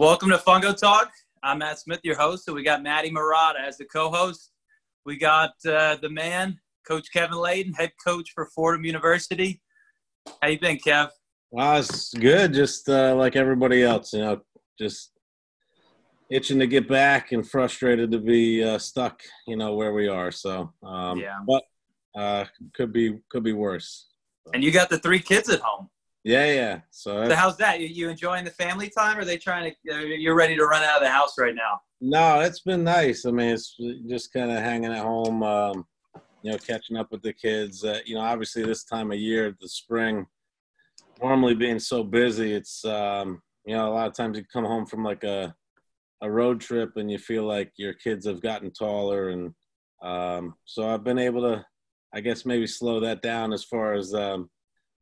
Welcome to Fungo Talk. I'm Matt Smith, your host. So we got Maddie Murata as the co-host. We got uh, the man, Coach Kevin Leighton, head coach for Fordham University. How you been, Kev? Well, it's good. Just uh, like everybody else, you know, just itching to get back and frustrated to be uh, stuck, you know, where we are. So, um, Yeah. but uh, could be could be worse. And you got the three kids at home. Yeah, yeah. So, So how's that? You, you enjoying the family time? Or are they trying to? uh, You're ready to run out of the house right now. no, it's been nice. I mean, it's just kind of hanging at home, um, you know, catching up with the kids. Uh, you know, obviously this time of year, the spring, normally being so busy, it's um, you know, a lot of times you come home from like a a road trip and you feel like your kids have gotten taller and um, so I've been able to, I guess maybe slow that down as far as um,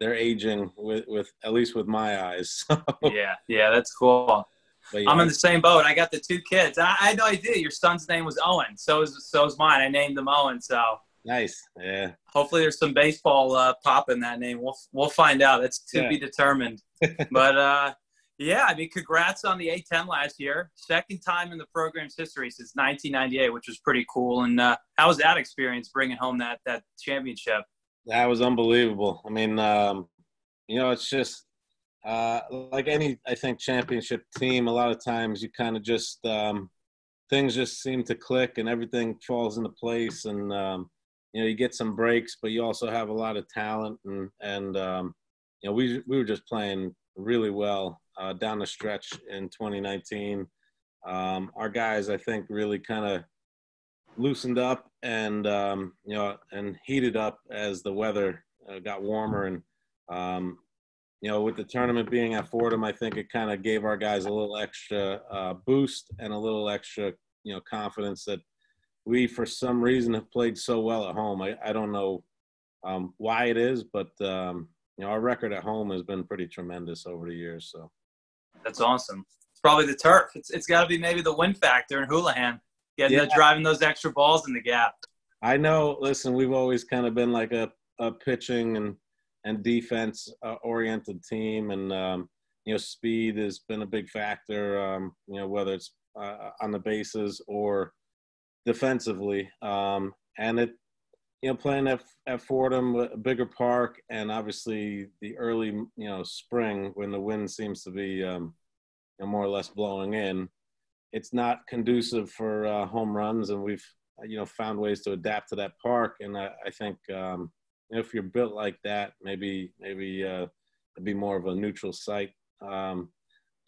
their aging with with at least with my eyes. yeah, yeah, that's cool. yeah. I'm in the same boat. I got the two kids. I, I had no idea your son's name was Owen. So is so is mine. I named him Owen. So nice, yeah. hopefully there's some baseball uh, pop in that name. We'll we'll find out. That's to Yeah. be determined. but uh, yeah, I mean, congrats on the A10 last year. Second time in the program's history since 1998, which was pretty cool. And uh, how was that experience bringing home that that championship? That was unbelievable. I mean, um, you know, it's just uh, like any, I think, championship team. A lot of times, you kind of just um, things just seem to click and everything falls into place, and um, you know, you get some breaks, but you also have a lot of talent, and and um, you know, we we were just playing really well uh, down the stretch in 2019. Um, our guys, I think, really kind of loosened up and um, you know and heated up as the weather uh, got warmer and um, you know with the tournament being at Fordham, I think it kind of gave our guys a little extra uh, boost and a little extra you know confidence that we for some reason have played so well at home. I, I don't know um, why it is, but um, you know our record at home has been pretty tremendous over the years. So That's awesome. It's probably the turf. It's it's got to be maybe the win factor in Houlihan, getting Yeah. the, driving those extra balls in the gap. I know. Listen, we've always kind of been like a, a pitching and and defense uh, oriented team, and um, you know, speed has been a big factor. Um, you know, whether it's uh, on the bases or defensively, um, and it, you know, playing at at Fordham, a bigger park, and obviously the early, you know, spring when the wind seems to be um, you know, more or less blowing in. It's not conducive for uh, home runs, and we've you know found ways to adapt to that park and i, I think um, if you're built like that maybe maybe uh, it'd be more of a neutral site um,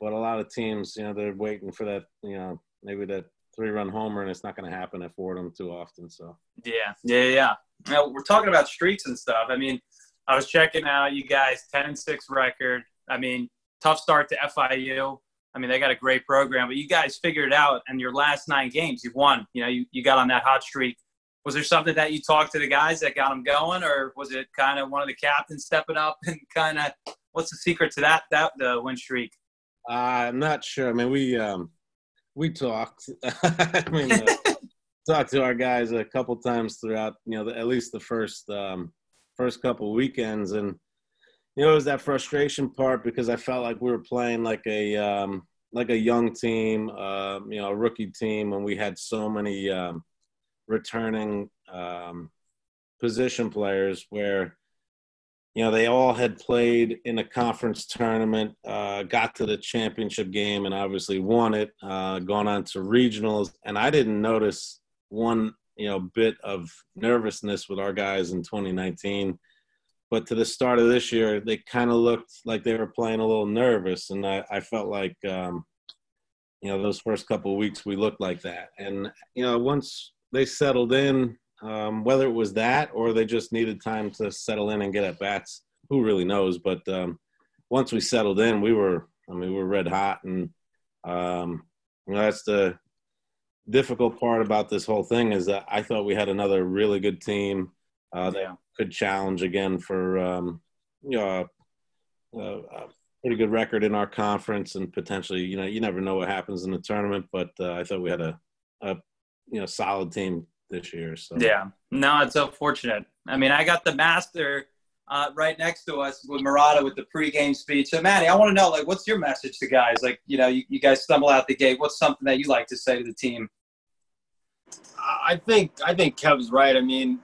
but a lot of teams you know they're waiting for that you know maybe that three run homer and it's not going to happen at fordham too often so Yeah, yeah, yeah. Now, we're talking about streaks and stuff. I mean, I was checking out you guys, ten and six record. I mean, tough start to FIU. I mean, they got a great program, but you guys figured it out. And your last nine games, you've won. You know, you, you got on that hot streak. Was there something that you talked to the guys that got them going, or was it kind of one of the captains stepping up and kind of what's the secret to that that the win streak? uh, i'm not sure i mean we um, we talked i mean uh, talked to our guys a couple times throughout you know the, at least the first um, first couple weekends and you know it was that frustration part because i felt like we were playing like a um, like a young team um, you know a rookie team and we had so many um, returning um, position players where you know they all had played in a conference tournament uh, got to the championship game and obviously won it uh, gone on to regionals. And i didn't notice one you know bit of nervousness with our guys in 2019 but to the start of this year they kind of looked like they were playing a little nervous and i, I felt like um, you know those first couple of weeks we looked like that. And you know once they settled in um, whether it was that or they just needed time to settle in and get at bats who really knows? But um, once we settled in we were i mean we were red hot and um, you know that's the difficult part about this whole thing is that i thought we had another really good team. Uh, that Yeah. could challenge again for um, you know a, a, a pretty good record in our conference and potentially you know you never know what happens in the tournament but uh, i thought we had a, a you know solid team this year so Yeah. No, it's so fortunate. I mean, I got the master uh, right next to us with Marotta with the pregame speech. So, Manny, I want to know, like, what's your message to guys? Like, you know, you, you guys stumble out the gate. What's something that you like to say to the team? I think I think Kev's right. I mean,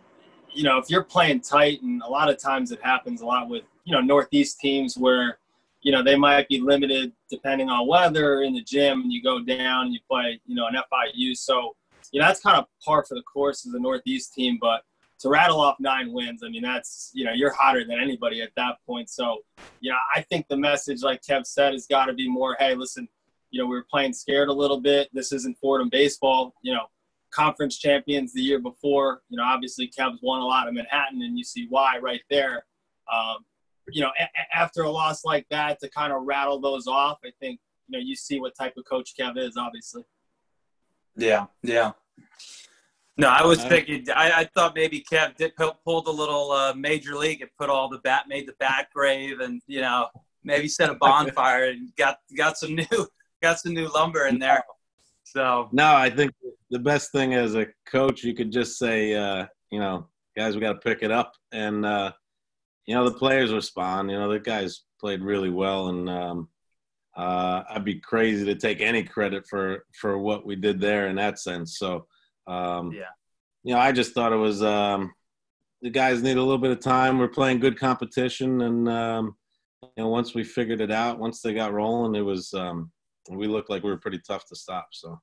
you know, if you're playing tight, and a lot of times it happens a lot with you know Northeast teams where you know they might be limited depending on weather in the gym, and you go down and you play you know an FIU. So you know that's kind of par for the course as a Northeast team, but to rattle off nine wins, I mean, that's, you know, you're hotter than anybody at that point. So, you know, I think the message, like Kev said, has got to be more, hey, listen, you know, we were playing scared a little bit. This isn't Fordham baseball. You know, conference champions the year before. You know, obviously Kev's won a lot of Manhattan, and you see why right there. Um, you know, a- after a loss like that, to kind of rattle those off, I think, you know, you see what type of coach Kev is, obviously. Yeah, yeah. No, I was thinking. I, I, thought maybe Kev did pulled a little uh, major league and put all the bat, made the bat grave, and you know maybe set a bonfire and got got some new got some new lumber in there. So no, I think the best thing as a coach, you could just say, uh, you know, guys, we got to pick it up, and uh, you know the players respond. You know, the guys played really well, and um, uh, I'd be crazy to take any credit for for what we did there in that sense. So. Um, yeah. You know, I just thought it was um, the guys need a little bit of time. We're playing good competition, and um, you know, once we figured it out, once they got rolling, it was um, we looked like we were pretty tough to stop. So.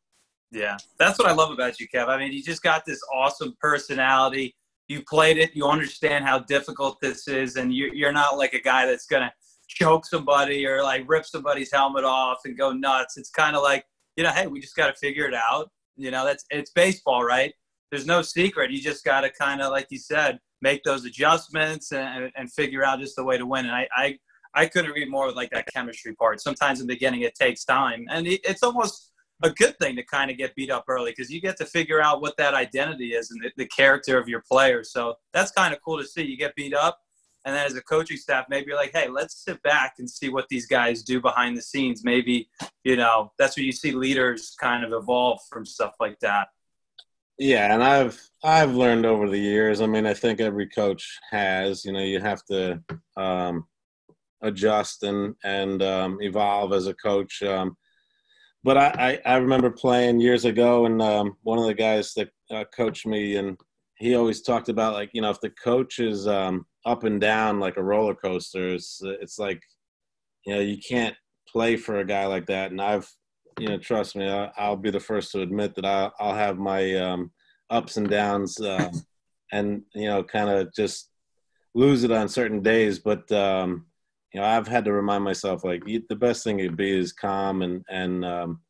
Yeah, that's what I love about you, Kev. I mean, you just got this awesome personality. You played it. You understand how difficult this is, and you, you're not like a guy that's gonna choke somebody or like rip somebody's helmet off and go nuts. It's kind of like, you know, hey, we just got to figure it out. You know, that's it's baseball, right? There's no secret. You just got to kind of, like you said, make those adjustments and, and figure out just the way to win. And I, I, I couldn't agree more with like that chemistry part. Sometimes in the beginning it takes time, and it, it's almost a good thing to kind of get beat up early because you get to figure out what that identity is and the, the character of your players. So that's kind of cool to see. You get beat up, and then as a coaching staff, maybe you're like, hey, let's sit back and see what these guys do behind the scenes. Maybe, you know, that's where you see leaders kind of evolve from stuff like that. Yeah, and I've I've learned over the years. I mean, I think every coach has. You know, you have to um, adjust and and um, evolve as a coach. Um, but I, I, I remember playing years ago, and um, one of the guys that uh, coached me, and he always talked about like you know if the coach is um, up and down like a roller coaster. It's it's like you know you can't play for a guy like that. And I've you know trust me, I'll, I'll be the first to admit that I'll, I'll have my um, ups and downs, uh, and you know kind of just lose it on certain days. But um, you know I've had to remind myself like the best thing to be is calm and and um,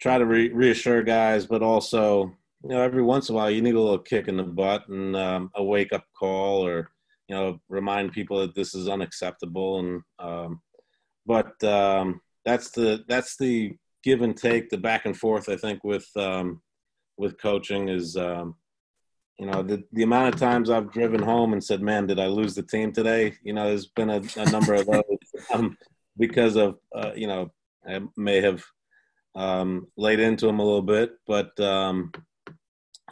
try to re- reassure guys, but also you know every once in a while you need a little kick in the butt and um, a wake up call or you know remind people that this is unacceptable and um, but um, that's the that's the give and take the back and forth i think with um, with coaching is um, you know the, the amount of times i've driven home and said man did i lose the team today you know there's been a, a number of those um, because of uh, you know i may have um, laid into them a little bit but um,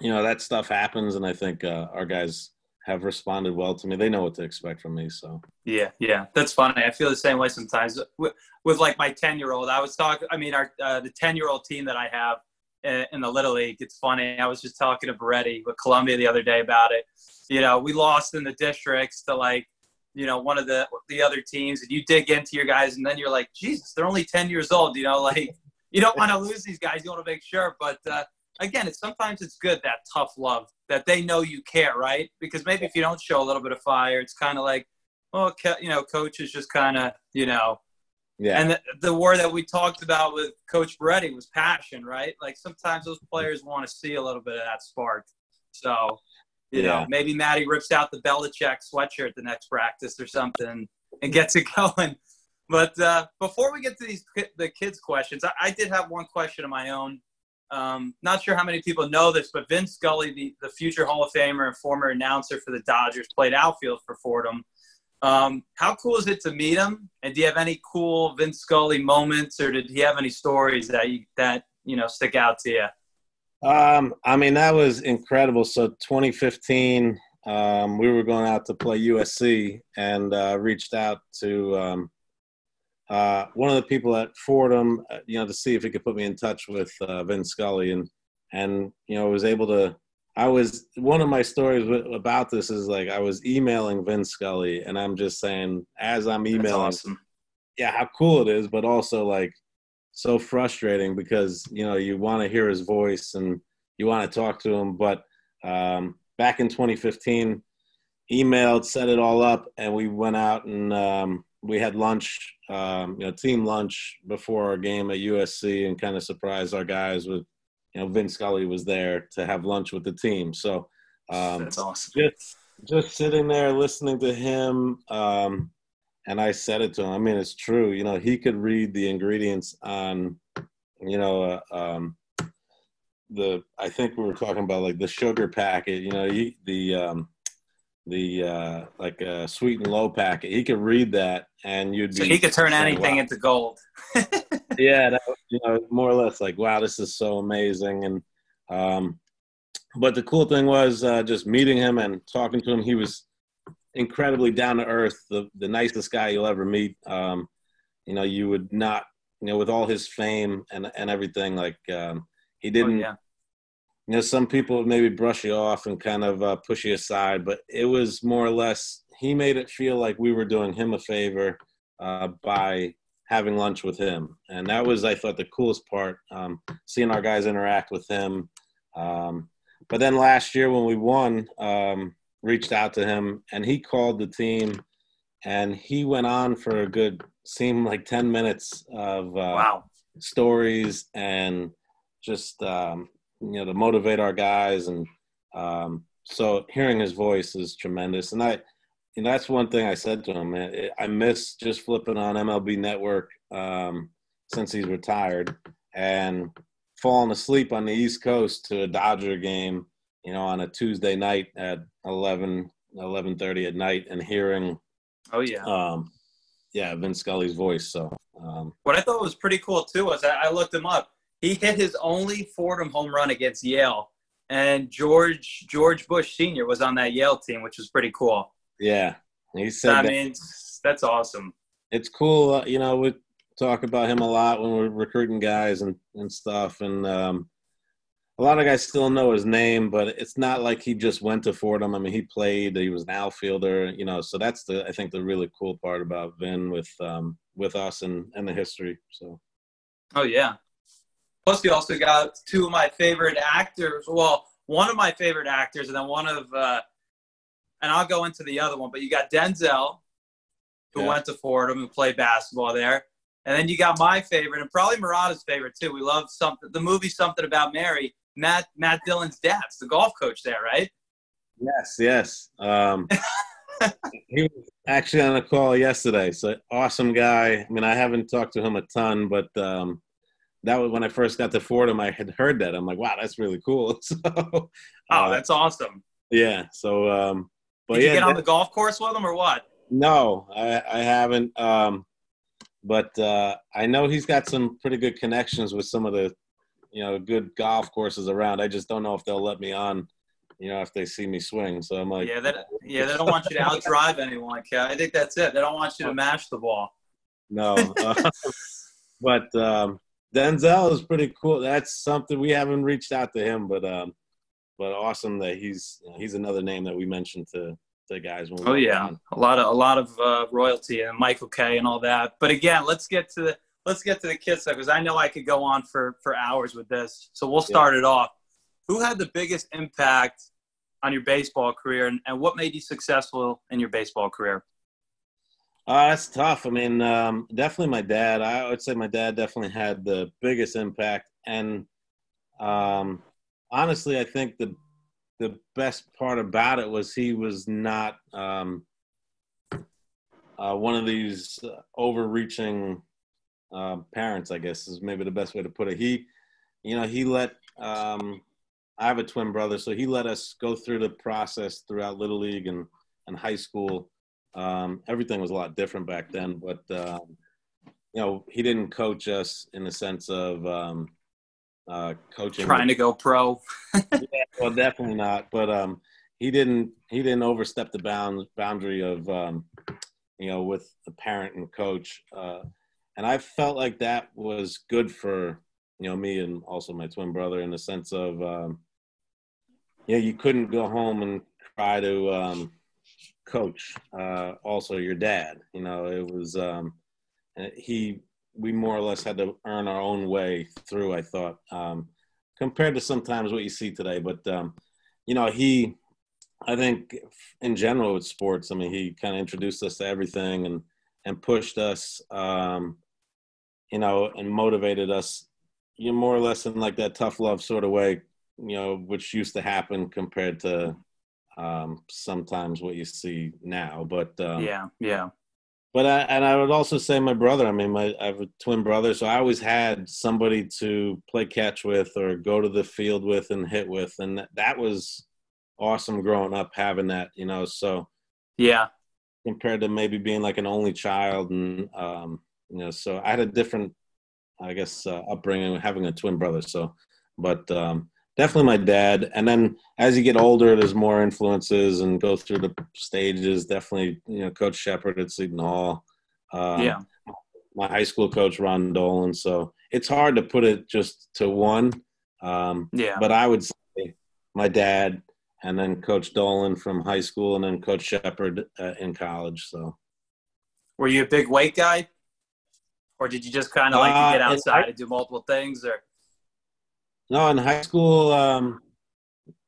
you know that stuff happens and i think uh, our guys have responded well to me. They know what to expect from me. So yeah, yeah, that's funny. I feel the same way sometimes with, with like my ten year old. I was talking. I mean, our uh, the ten year old team that I have in, the little league. It's funny. I was just talking to Boretti with Columbia the other day about it. You know, we lost in the districts to like you know one of the the other teams, and you dig into your guys, and then you're like, Jesus, they're only ten years old. You know, like you don't want to lose these guys. You want to make sure, but. Uh, again, it's sometimes it's good that tough love that they know you care, right? Because maybe if you don't show a little bit of fire, it's kind of like, well, you know, coach is just kind of, you know, yeah. And the, the word that we talked about with Coach Boretti was passion, right? Like sometimes those players want to see a little bit of that spark. So, you yeah. know, maybe Maddie rips out the Belichick sweatshirt the next practice or something and gets it going. But uh, before we get to these the kids' questions, I, I did have one question of my own um, not sure how many people know this, but Vince Scully, the, the future Hall of Famer and former announcer for the Dodgers, played outfield for Fordham. Um, how cool is it to meet him? And do you have any cool Vince Scully moments, or did he have any stories that you, that you know stick out to you? Um, I mean, that was incredible. So 2015, um, we were going out to play USC and uh, reached out to um, uh, one of the people at Fordham, uh, you know, to see if he could put me in touch with uh, Vin Scully, and and you know, was able to. I was one of my stories about this is like I was emailing Vince Scully, and I'm just saying as I'm emailing, awesome. yeah, how cool it is, but also like so frustrating because you know you want to hear his voice and you want to talk to him, but um, back in 2015, emailed, set it all up, and we went out and um, we had lunch, um, you know, team lunch before our game at USC, and kind of surprised our guys with, you know, Vin Scully was there to have lunch with the team. So um, that's awesome. Just, just sitting there listening to him, um, and I said it to him. I mean, it's true. You know, he could read the ingredients on, you know, uh, um, the. I think we were talking about like the sugar packet. You know, he, the um, the uh, like a sweet and low packet. He could read that, and you'd be. So he could turn anything wow. into gold. yeah, that, you know, more or less like, wow, this is so amazing. And um, but the cool thing was uh, just meeting him and talking to him. He was incredibly down to earth, the the nicest guy you'll ever meet. Um, you know, you would not, you know, with all his fame and and everything, like um, he didn't. Oh, yeah you know, some people maybe brush you off and kind of uh, push you aside, but it was more or less he made it feel like we were doing him a favor uh, by having lunch with him, and that was I thought the coolest part, um, seeing our guys interact with him. Um, but then last year when we won, um, reached out to him and he called the team, and he went on for a good seemed like ten minutes of uh, wow. stories and just um, you know to motivate our guys and um, so hearing his voice is tremendous. And i know, that's one thing i said to him man. i miss just flipping on mlb network um, since he's retired and falling asleep on the east coast to a dodger game you know on a tuesday night at 11 11.30 at night and hearing oh yeah um, yeah vin scully's voice so um, what i thought was pretty cool too was I, I looked him up he hit his only Fordham home run against Yale, and George George Bush Senior was on that Yale team, which was pretty cool. Yeah, he said. I that. mean, that's awesome. It's cool, uh, you know. We talk about him a lot when we're recruiting guys and and stuff, and um, a lot of guys still know his name, but it's not like he just went to Fordham. I mean, he played. He was an outfielder, you know. So that's the I think the really cool part about Vin with um, with us and and the history. So. Oh yeah, Plus, you also got two of my favorite actors. Well, one of my favorite actors, and then one of, uh, and I'll go into the other one. But you got Denzel, who yeah. went to Fordham, who played basketball there, and then you got my favorite, and probably Murata's favorite too. We love something. The movie Something About Mary. Matt Matt Dillon's dad's the golf coach there, right? Yes, yes. Um, he was actually on a call yesterday. So awesome guy. I mean, I haven't talked to him a ton, but um, that was when I first got to Fordham. I had heard that. I'm like, wow, that's really cool. So, oh, uh, that's awesome. Yeah. So, um, but Did yeah, you get on that, the golf course with him or what? No, I, I haven't. Um, but uh, I know he's got some pretty good connections with some of the, you know, good golf courses around. I just don't know if they'll let me on, you know, if they see me swing. So I'm like, yeah, that, yeah, they don't want you to outdrive anyone. Okay? I think that's it. They don't want you to mash the ball. No, uh, but um, Denzel is pretty cool. That's something we haven't reached out to him, but um, but awesome that he's he's another name that we mentioned to the guys. When we oh yeah, on. a lot of a lot of uh, royalty and Michael Kay and all that. But again, let's get to the let's get to the kids because I know I could go on for for hours with this. So we'll start yeah. it off. Who had the biggest impact on your baseball career, and, and what made you successful in your baseball career? Uh, that's tough. I mean, um, definitely my dad. I would say my dad definitely had the biggest impact, and um, honestly, I think the the best part about it was he was not um, uh, one of these overreaching uh, parents. I guess is maybe the best way to put it. He, you know, he let. Um, I have a twin brother, so he let us go through the process throughout little league and and high school um, everything was a lot different back then, but um, you know, he didn't coach us in the sense of um, uh, coaching. Trying to go pro. yeah, well, definitely not. But um, he didn't he didn't overstep the bound boundary of um, you know with the parent and coach, uh, and I felt like that was good for you know me and also my twin brother in the sense of um, you know you couldn't go home and try to um, coach uh, also your dad. You know it was um, he we more or less had to earn our own way through. I thought um, compared to sometimes what you see today, but um, you know he I think in general with sports, I mean, he kind of introduced us to everything and and pushed us, um, you know, and motivated us, you know, more or less in like that tough love sort of way, you know, which used to happen compared to um, sometimes what you see now. But um, yeah, yeah. But I, and I would also say my brother. I mean, my I have a twin brother, so I always had somebody to play catch with or go to the field with and hit with, and that, that was awesome growing up having that, you know. So yeah, compared to maybe being like an only child, and um, you know, so I had a different, I guess, uh, upbringing having a twin brother. So, but um, definitely my dad. And then as you get older, there's more influences and go through the stages. Definitely, you know, Coach Sheppard at Seton Hall. Um, yeah. My high school coach Ron Dolan. So it's hard to put it just to one. Um, yeah. But I would say my dad, and then Coach Dolan from high school, and then Coach Sheppard uh, in college. So, were you a big weight guy, or did you just kind of like to get uh, outside uh, and do multiple things? Or no, in high school, um,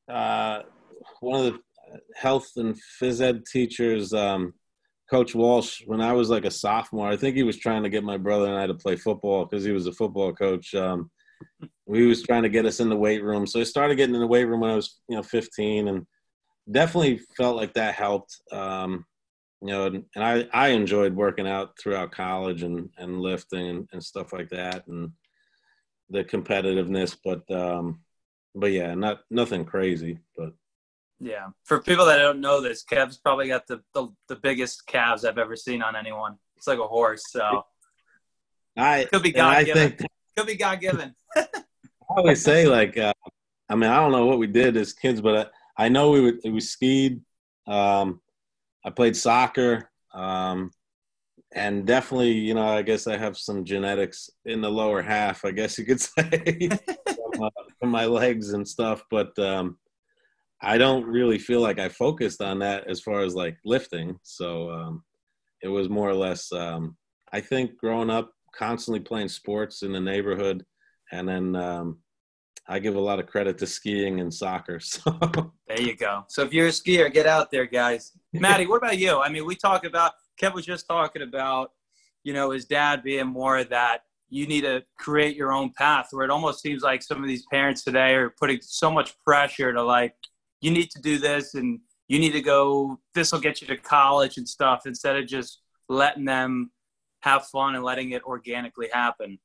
uh, one of the health and phys ed teachers, um, Coach Walsh, when I was like a sophomore, I think he was trying to get my brother and I to play football because he was a football coach. Um, we was trying to get us in the weight room. So I started getting in the weight room when I was, you know, 15 and definitely felt like that helped. Um, you know, and, and, I, I enjoyed working out throughout college and, and lifting and, and stuff like that and the competitiveness, but, um, but yeah, not, nothing crazy, but. Yeah. For people that don't know this, Kev's probably got the, the, the biggest calves I've ever seen on anyone. It's like a horse. So I could be God given. Could be God given. I always say like, uh, I mean, I don't know what we did as kids, but I, I know we would we skied. Um, I played soccer, um, and definitely, you know, I guess I have some genetics in the lower half. I guess you could say from, uh, from, my legs and stuff, but um, I don't really feel like I focused on that as far as like lifting. So um, it was more or less. Um, I think growing up, constantly playing sports in the neighborhood and then um, I give a lot of credit to skiing and soccer. So there you go. So if you're a skier, get out there, guys. Maddie, what about you? I mean, we talk about Kev was just talking about, you know, his dad being more that you need to create your own path. Where it almost seems like some of these parents today are putting so much pressure to like, you need to do this and you need to go. This will get you to college and stuff instead of just letting them have fun and letting it organically happen.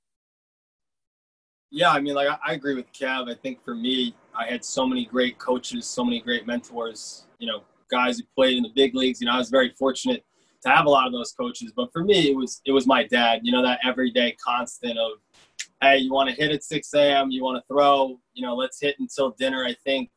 Yeah, I mean, like I, agree with Kev. I think for me, I had so many great coaches, so many great mentors. You know, guys who played in the big leagues. You know, I was very fortunate to have a lot of those coaches. But for me, it was it was my dad. You know, that everyday constant of, hey, you want to hit at 6 a.m. You want to throw. You know, let's hit until dinner. I think,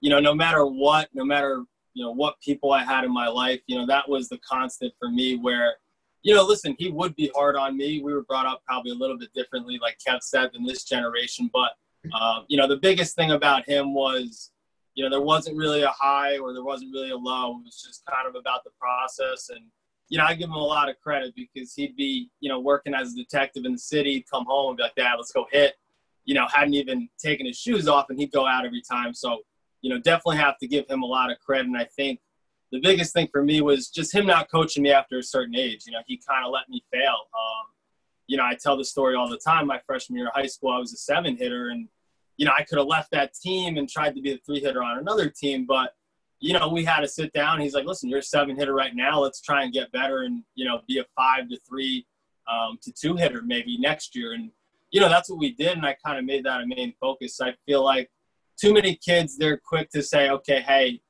you know, no matter what, no matter you know what people I had in my life, you know, that was the constant for me where you know, listen, he would be hard on me. We were brought up probably a little bit differently, like Kev said, than this generation. But, um, you know, the biggest thing about him was, you know, there wasn't really a high or there wasn't really a low. It was just kind of about the process. And, you know, I give him a lot of credit because he'd be, you know, working as a detective in the city, come home and be like, Dad, let's go hit. You know, hadn't even taken his shoes off and he'd go out every time. So, you know, definitely have to give him a lot of credit. And I think, the biggest thing for me was just him not coaching me after a certain age. You know, he kind of let me fail. Um, you know, I tell the story all the time. My freshman year of high school, I was a seven hitter, and you know, I could have left that team and tried to be a three hitter on another team, but you know, we had to sit down. He's like, "Listen, you're a seven hitter right now. Let's try and get better, and you know, be a five to three um, to two hitter maybe next year." And you know, that's what we did, and I kind of made that a main focus. I feel like too many kids they're quick to say, "Okay, hey."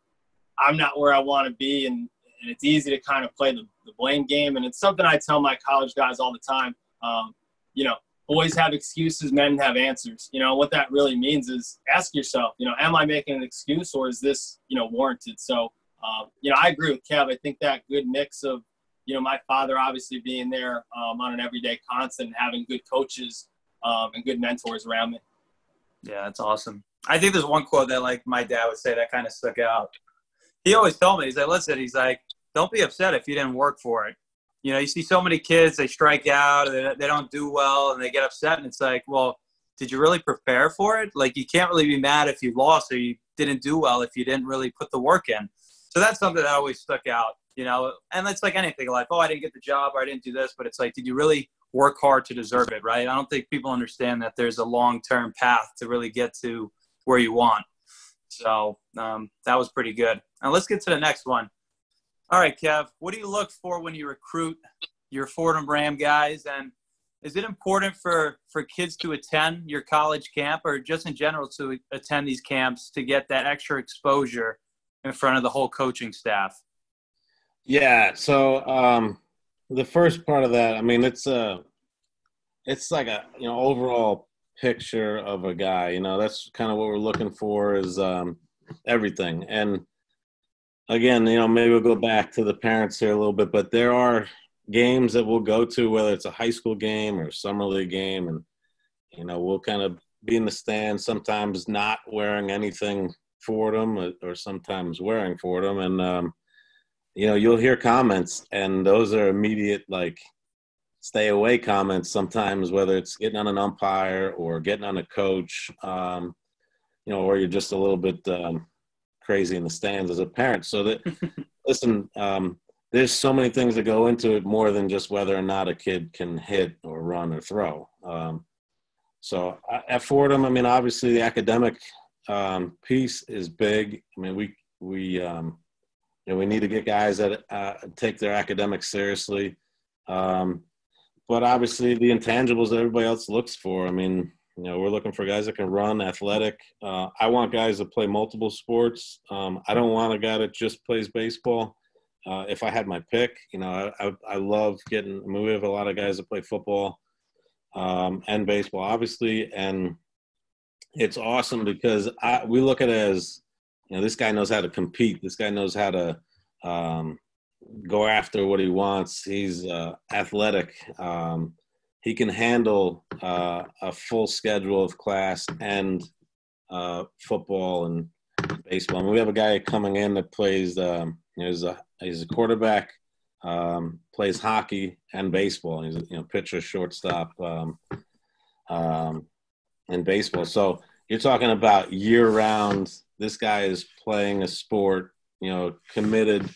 I'm not where I want to be, and, and it's easy to kind of play the, the blame game. And it's something I tell my college guys all the time. Um, you know, boys have excuses, men have answers. You know, what that really means is ask yourself, you know, am I making an excuse or is this, you know, warranted? So, um, you know, I agree with Kev. I think that good mix of, you know, my father obviously being there um, on an everyday constant, and having good coaches um, and good mentors around me. Yeah, that's awesome. I think there's one quote that like my dad would say that kind of stuck out. He always told me, he's like, listen, he's like, don't be upset if you didn't work for it. You know, you see so many kids, they strike out, they, they don't do well, and they get upset. And it's like, well, did you really prepare for it? Like, you can't really be mad if you lost or you didn't do well if you didn't really put the work in. So that's something that always stuck out, you know. And it's like anything like, oh, I didn't get the job or I didn't do this. But it's like, did you really work hard to deserve it, right? I don't think people understand that there's a long term path to really get to where you want. So um, that was pretty good. Now let's get to the next one. All right, Kev, what do you look for when you recruit your Fordham Ram guys? And is it important for, for kids to attend your college camp or just in general to attend these camps to get that extra exposure in front of the whole coaching staff? Yeah. So um, the first part of that, I mean, it's a, it's like a you know overall picture of a guy. You know, that's kind of what we're looking for is um, everything. And again, you know, maybe we'll go back to the parents here a little bit, but there are games that we'll go to, whether it's a high school game or summer league game, and you know, we'll kind of be in the stands, sometimes not wearing anything for them, or, sometimes wearing for them, and um, you know, you'll hear comments, and those are immediate like stay away comments sometimes, whether it's getting on an umpire or getting on a coach, um, you know, or you're just a little bit um, crazy in the stands as a parent. So that, listen, um, there's so many things that go into it more than just whether or not a kid can hit or run or throw. Um, so at Fordham, I mean, obviously the academic um, piece is big. I mean, we we um, you know we need to get guys that uh, take their academics seriously. Um, but obviously the intangibles that everybody else looks for. I mean, you know, we're looking for guys that can run, athletic. Uh, I want guys that play multiple sports. Um, I don't want a guy that just plays baseball. Uh, if I had my pick, you know, I, I, I, love getting. I mean, we have a lot of guys that play football um, and baseball, obviously, and it's awesome because I, we look at it as, you know, this guy knows how to compete. This guy knows how to um, go after what he wants. He's uh, athletic. Um, he can handle uh, a full schedule of class and uh, football and baseball. I mean, we have a guy coming in that plays. Um, he's a he's a quarterback, um, plays hockey and baseball. He's a you know pitcher, shortstop, um, um, and baseball. So you're talking about year round. This guy is playing a sport. You know, committed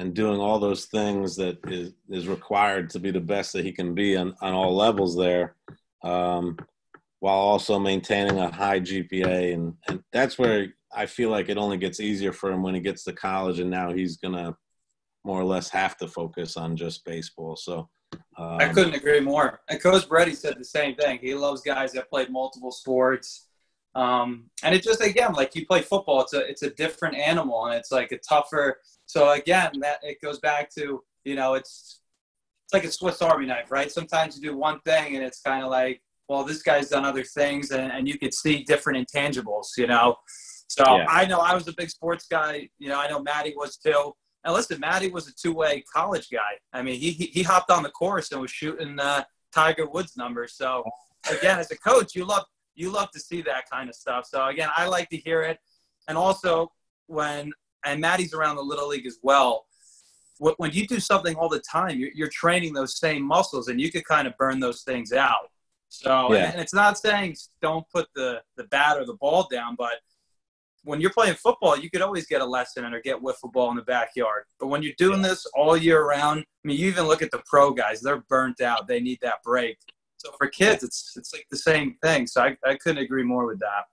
and doing all those things that is, is required to be the best that he can be on, on all levels there, um, while also maintaining a high GPA. And, and that's where I feel like it only gets easier for him when he gets to college, and now he's going to more or less have to focus on just baseball. So um, I couldn't agree more. And Coach Brady said the same thing. He loves guys that played multiple sports. Um, and it just again, like you play football, it's a it's a different animal, and it's like a tougher so again, that it goes back to you know it's it's like a Swiss Army knife, right? Sometimes you do one thing and it's kind of like, well, this guy's done other things, and, and you could see different intangibles, you know. So yeah. I know I was a big sports guy. You know, I know Maddie was too. And listen, Maddie was a two-way college guy. I mean, he he, he hopped on the course and was shooting uh, Tiger Woods numbers. So again, as a coach, you love you love to see that kind of stuff. So again, I like to hear it. And also, when and Maddie's around the little league as well. When you do something all the time, you're, you're training those same muscles, and you could kind of burn those things out. So, yeah. and it's not saying don't put the the bat or the ball down, but when you're playing football, you could always get a lesson or get wiffle ball in the backyard. But when you're doing this all year round, I mean, you even look at the pro guys; they're burnt out. They need that break. So for kids, it's it's like the same thing. So I, I couldn't agree more with that.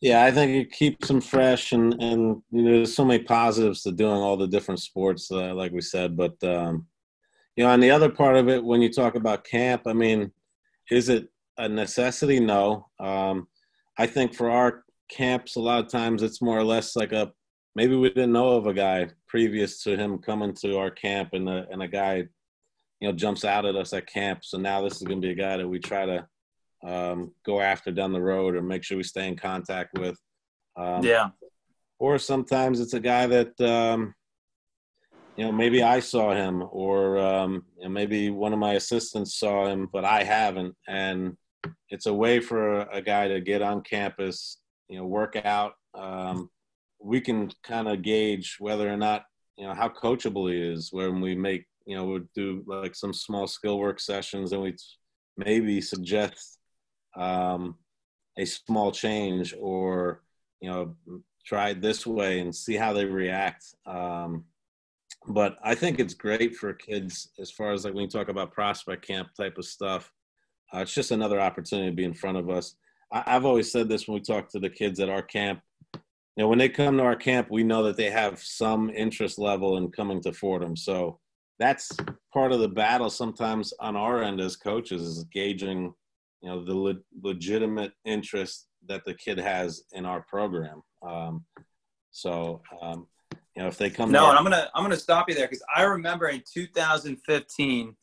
Yeah, I think it keeps them fresh, and and you know, there's so many positives to doing all the different sports, uh, like we said. But um, you know, on the other part of it, when you talk about camp, I mean, is it a necessity? No. Um, I think for our camps, a lot of times it's more or less like a maybe we didn't know of a guy previous to him coming to our camp, and a and a guy, you know, jumps out at us at camp. So now this is going to be a guy that we try to um, go after down the road or make sure we stay in contact with. Um, yeah. Or sometimes it's a guy that, um, you know, maybe I saw him or um, you know, maybe one of my assistants saw him, but I haven't. And it's a way for a, a guy to get on campus, you know, work out. Um, we can kind of gauge whether or not, you know, how coachable he is when we make, you know, we'll do like some small skill work sessions and we'd maybe suggest um, a small change or, you know, try it this way and see how they react. Um, but I think it's great for kids as far as like when you talk about prospect camp type of stuff. Uh, it's just another opportunity to be in front of us. I, have always said this when we talk to the kids at our camp. You know, when they come to our camp, we know that they have some interest level in coming to Fordham. So that's part of the battle sometimes on our end as coaches is gauging, you know, the le- legitimate interest that the kid has in our program. Um, so, um, you know, if they come. No, and I'm gonna I'm gonna stop you there because I remember in 2015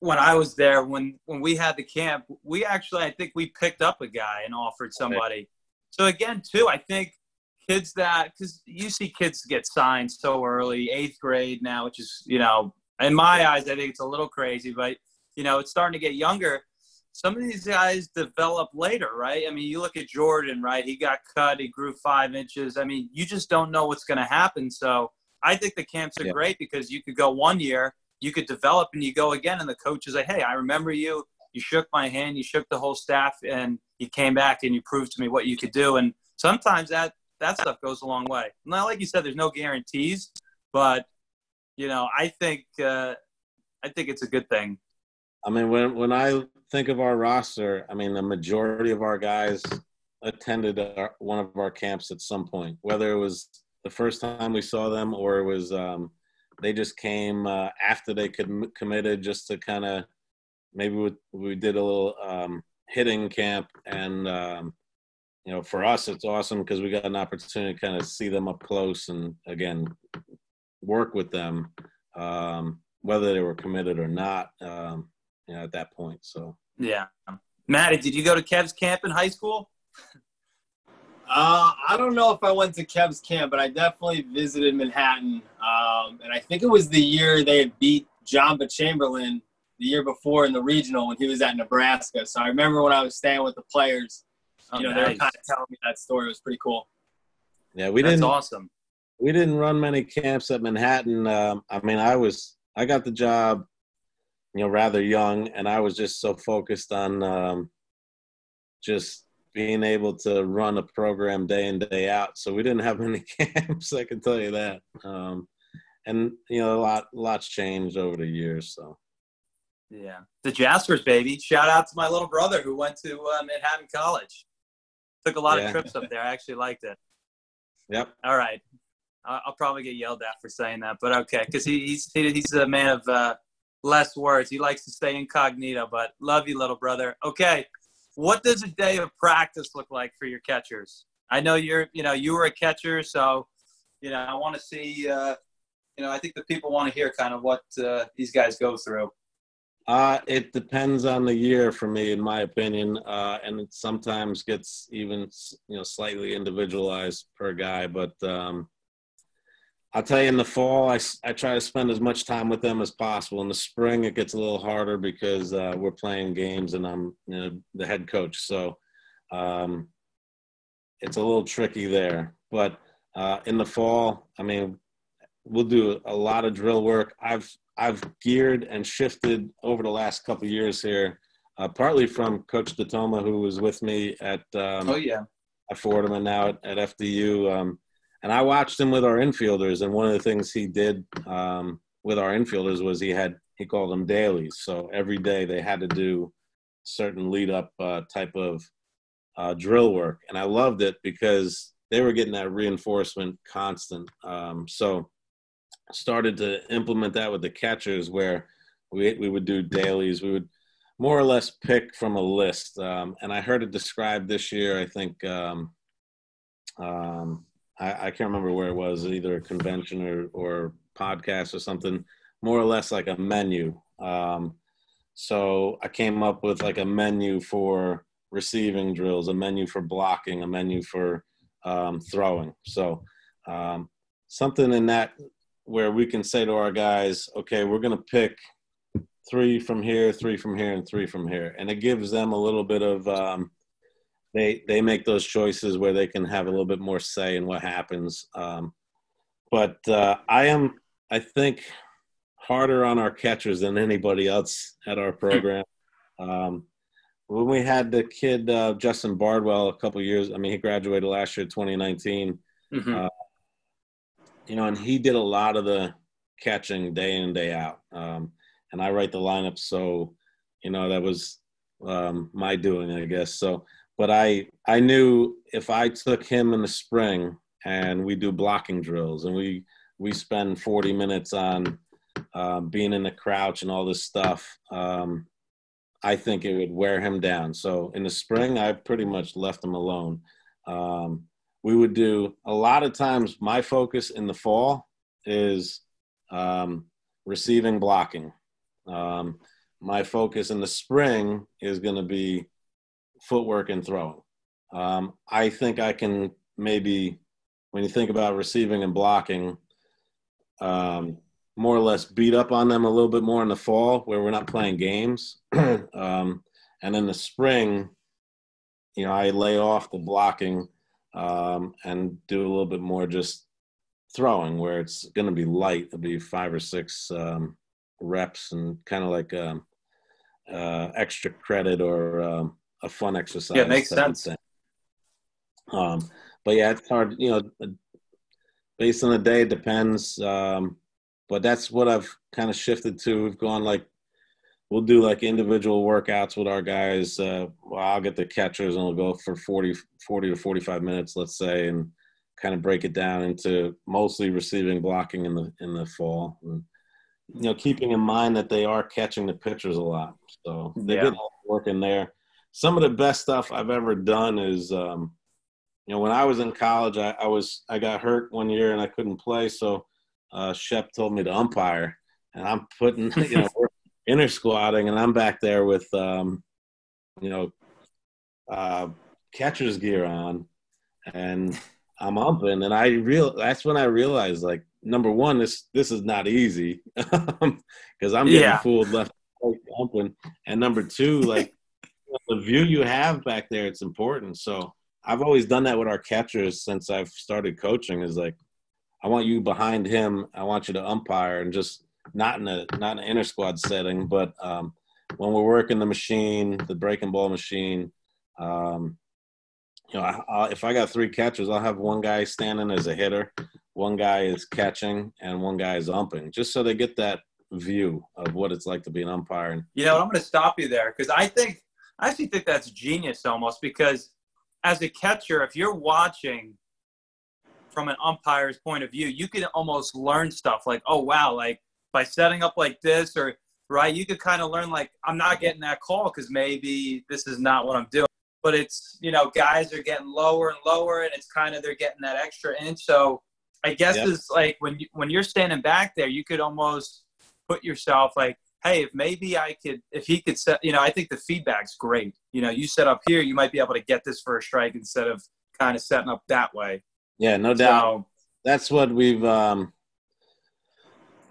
when I was there when when we had the camp, we actually I think we picked up a guy and offered somebody. So again, too, I think kids that because you see kids get signed so early, eighth grade now, which is you know in my eyes I think it's a little crazy, but you know it's starting to get younger. Some of these guys develop later, right? I mean, you look at Jordan, right? He got cut, he grew five inches. I mean, you just don't know what's going to happen. So I think the camps are yeah. great because you could go one year you could develop and you go again and the coach is like hey i remember you you shook my hand you shook the whole staff and you came back and you proved to me what you could do and sometimes that that stuff goes a long way. Not like you said there's no guarantees but you know i think uh, i think it's a good thing. I mean when when i think of our roster i mean the majority of our guys attended our, one of our camps at some point whether it was the first time we saw them or it was um, they just came uh, after they could committed just to kind of maybe we, we did a little um, hitting camp and um, you know for us it's awesome because we got an opportunity to kind of see them up close and again work with them um, whether they were committed or not um, you know at that point so yeah maddie did you go to kev's camp in high school Uh, I don't know if I went to Kev's camp, but I definitely visited Manhattan. Um, and I think it was the year they had beat Joba Chamberlain the year before in the regional when he was at Nebraska. So I remember when I was staying with the players, oh, you know, nice. they were kind of telling me that story. It was pretty cool. Yeah, we That's didn't. awesome. We didn't run many camps at Manhattan. Um, I mean, I was I got the job, you know, rather young, and I was just so focused on um, just being able to run a program day in day out. So we didn't have many camps. I can tell you that. Um, and you know, a lot lots changed over the years. So yeah, the Jaspers baby. Shout out to my little brother who went to uh, Manhattan College. Took a lot yeah. of trips up there. I actually liked it. Yep. All right. I'll probably get yelled at for saying that, but okay, because he, he's he's a man of uh, less words. He likes to stay incognito. But love you, little brother. Okay, what does a day of practice look like for your catchers? I know you're, you know, you were a catcher, so you know, I want to see, uh, you know, I think the people want to hear kind of what uh, these guys go through. Uh, it depends on the year for me, in my opinion, uh, and it sometimes gets even, you know, slightly individualized per guy. But um, I'll tell you, in the fall, I, I try to spend as much time with them as possible. In the spring, it gets a little harder because uh, we're playing games and I'm you know, the head coach. So um, it's a little tricky there. But uh, in the fall, I mean, we'll do a lot of drill work. I've I've geared and shifted over the last couple years here, uh, partly from Coach Detoma, who was with me at um, oh yeah at Fordham and now at, at FDU. Um, and I watched him with our infielders, and one of the things he did um, with our infielders was he had he called them dailies. So every day they had to do certain lead up uh, type of uh, drill work, and I loved it because they were getting that reinforcement constant. Um, so started to implement that with the catchers where we we would do dailies. We would more or less pick from a list, um, and I heard it described this year. I think. Um, um, I, I can't remember where it was, either a convention or, or podcast or something, more or less like a menu. Um, So I came up with like a menu for receiving drills, a menu for blocking, a menu for um, throwing. So um, something in that where we can say to our guys, okay, we're going to pick three from here, three from here, and three from here, and it gives them a little bit of um, they they make those choices where they can have a little bit more say in what happens. Um, but uh, I am, I think, harder on our catchers than anybody else at our program. Um, when we had the kid uh, Justin Bardwell a couple years, I mean, he graduated last year, 2019. Mm-hmm. Uh, you know, and he did a lot of the catching day in and day out. Um, and I write the lineup, so you know that was um, my doing, I guess. So, but I I knew if I took him in the spring and we do blocking drills and we we spend 40 minutes on um, being in the crouch and all this stuff, um, I think it would wear him down. So in the spring, I pretty much left him alone. Um, we would do a lot of times. My focus in the fall is um, receiving blocking. Um, my focus in the spring is going to be footwork and throwing. Um, I think I can maybe, when you think about receiving and blocking, um, more or less beat up on them a little bit more in the fall where we're not playing games. um, and in the spring, you know, I lay off the blocking um, and do a little bit more just throwing where it's going to be light. It'll be five or six um, reps and kind of like um, uh, extra credit or um, a fun exercise. Yeah, makes sense. Um, but yeah, it's hard. You know, based on the day, it depends. Um, but that's what I've kind of shifted to. We've gone like we'll do like individual workouts with our guys. Uh, well, I'll get the catchers and we'll go for 40, 40 to 45 minutes, let's say, and kind of break it down into mostly receiving blocking in the in the fall. And, you know, keeping in mind that they are catching the pitchers a lot. So they yeah. get work in there. Some of the best stuff I've ever done is, um, you know, when I was in college, I, I was I got hurt one year and I couldn't play, so uh, Shep told me to umpire, and I'm putting, you know, inner squatting, and I'm back there with, um, you know, uh, catcher's gear on, and I'm umping, and I real that's when I realized, like, number one, this this is not easy because I'm getting yeah. fooled left umping, and number two, like, the view you have back there, it's important. So I've always done that with our catchers since I've started coaching. Is like I want you behind him. I want you to umpire and just not in a not an inner squad setting, but um, when we're working the machine, the breaking ball machine, um, you know, I, I, if I got three catchers, I'll have one guy standing as a hitter, one guy is catching, and one guy is umping, just so they get that view of what it's like to be an umpire. And, you know, I'm going to stop you there because I think I actually think that's genius almost because as a catcher, if you're watching from an umpire's point of view, you can almost learn stuff like, oh wow, like by setting up like this or right, you could kind of learn like I'm not getting that call because maybe this is not what I'm doing. But it's you know guys are getting lower and lower, and it's kind of they're getting that extra inch. So I guess yep. it's like when you, when you're standing back there, you could almost put yourself like, hey, if maybe I could, if he could set, you know, I think the feedback's great. You know, you set up here, you might be able to get this for a strike instead of kind of setting up that way. Yeah, no doubt. So, That's what we've, um,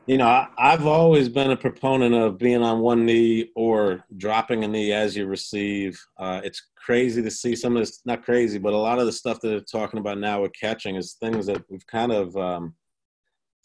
you know, I, I've always been a proponent of being on one knee or dropping a knee as you receive. Uh, it's crazy to see some of this, not crazy, but a lot of the stuff that they're talking about now with catching is things that we've kind of um,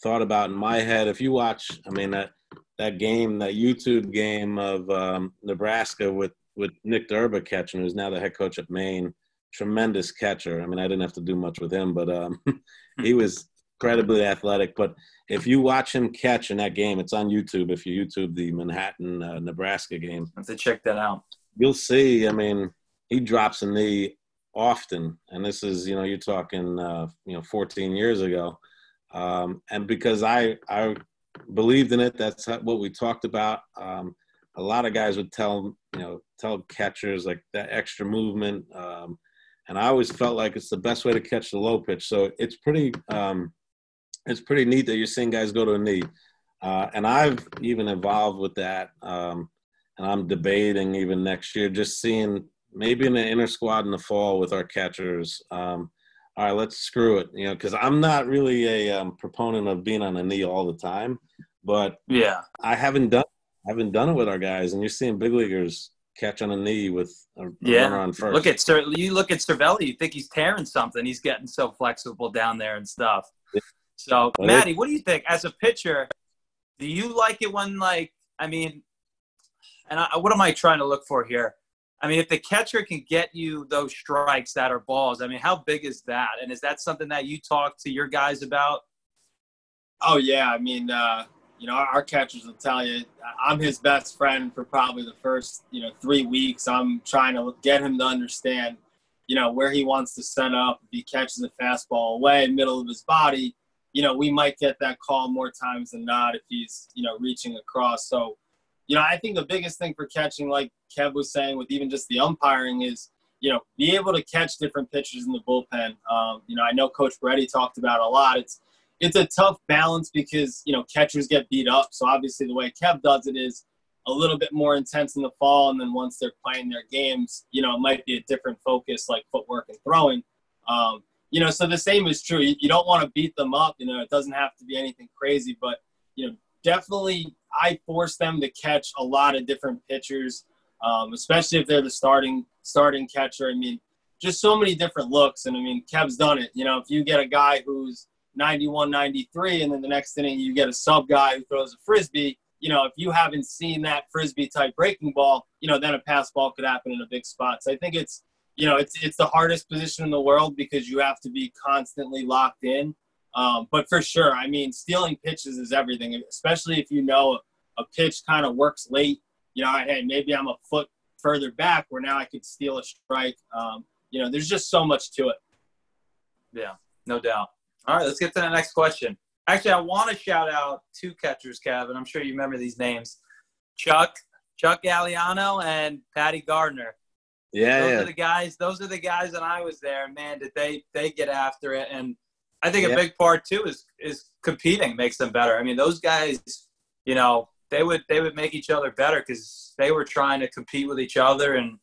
thought about in my head. If you watch, I mean, that, that game, that YouTube game of um, Nebraska with, with Nick Derba catching, who's now the head coach at Maine tremendous catcher. I mean, I didn't have to do much with him, but um, he was incredibly athletic. But if you watch him catch in that game, it's on YouTube. If you YouTube the Manhattan uh, Nebraska game, I have to check that out. You'll see. I mean, he drops a knee often, and this is you know you're talking uh, you know 14 years ago, um, and because I I believed in it, that's what we talked about. Um, a lot of guys would tell you know tell catchers like that extra movement. Um, and I always felt like it's the best way to catch the low pitch. So it's pretty um, it's pretty neat that you're seeing guys go to a knee, uh, and I've even evolved with that. Um, and I'm debating even next year, just seeing maybe in the inner squad in the fall with our catchers. Um, all right, let's screw it, you know, because I'm not really a um, proponent of being on a knee all the time, but yeah, I haven't done I haven't done it with our guys, and you're seeing big leaguers catch on a knee with a, yeah. runner on first. Look at Sir, you look at Cervelli, you think he's tearing something. He's getting so flexible down there and stuff. So, Maddie, what do you think as a pitcher? Do you like it when like I mean, and I, what am I trying to look for here? I mean, if the catcher can get you those strikes that are balls, I mean, how big is that? And is that something that you talk to your guys about? Oh yeah, I mean, uh, you know, our catchers will tell you I'm his best friend for probably the first, you know, three weeks. I'm trying to get him to understand, you know, where he wants to set up. If he catches a fastball away, in middle of his body, you know, we might get that call more times than not if he's, you know, reaching across. So, you know, I think the biggest thing for catching, like Kev was saying, with even just the umpiring, is you know be able to catch different pitchers in the bullpen. Um, you know, I know Coach Brady talked about a lot. It's it's a tough balance because you know catchers get beat up. So obviously the way Kev does it is a little bit more intense in the fall, and then once they're playing their games, you know, it might be a different focus like footwork and throwing. Um, you know, so the same is true. You, you don't want to beat them up. You know, it doesn't have to be anything crazy, but you know, definitely I force them to catch a lot of different pitchers, um, especially if they're the starting starting catcher. I mean, just so many different looks. And I mean, Kev's done it. You know, if you get a guy who's 91, 93, and then the next inning you get a sub guy who throws a frisbee, you know, if you haven't seen that frisbee type breaking ball, you know, then a pass ball could happen in a big spot. So I think it's, you know, it's it's the hardest position in the world because you have to be constantly locked in. Um, but for sure, I mean, stealing pitches is everything, especially if you know a pitch kind of works late. You know, hey, maybe I'm a foot further back where now I could steal a strike. Um, you know, there's just so much to it. Yeah, no doubt. All right, let's get to the next question. Actually, I want to shout out two catchers, Kevin. I'm sure you remember these names: Chuck, Chuck Galliano, and Patty Gardner. Yeah, those yeah. are the guys. Those are the guys that I was there. Man, did they they get after it? And I think yeah. a big part too is is competing makes them better. I mean, those guys, you know, they would they would make each other better because they were trying to compete with each other, and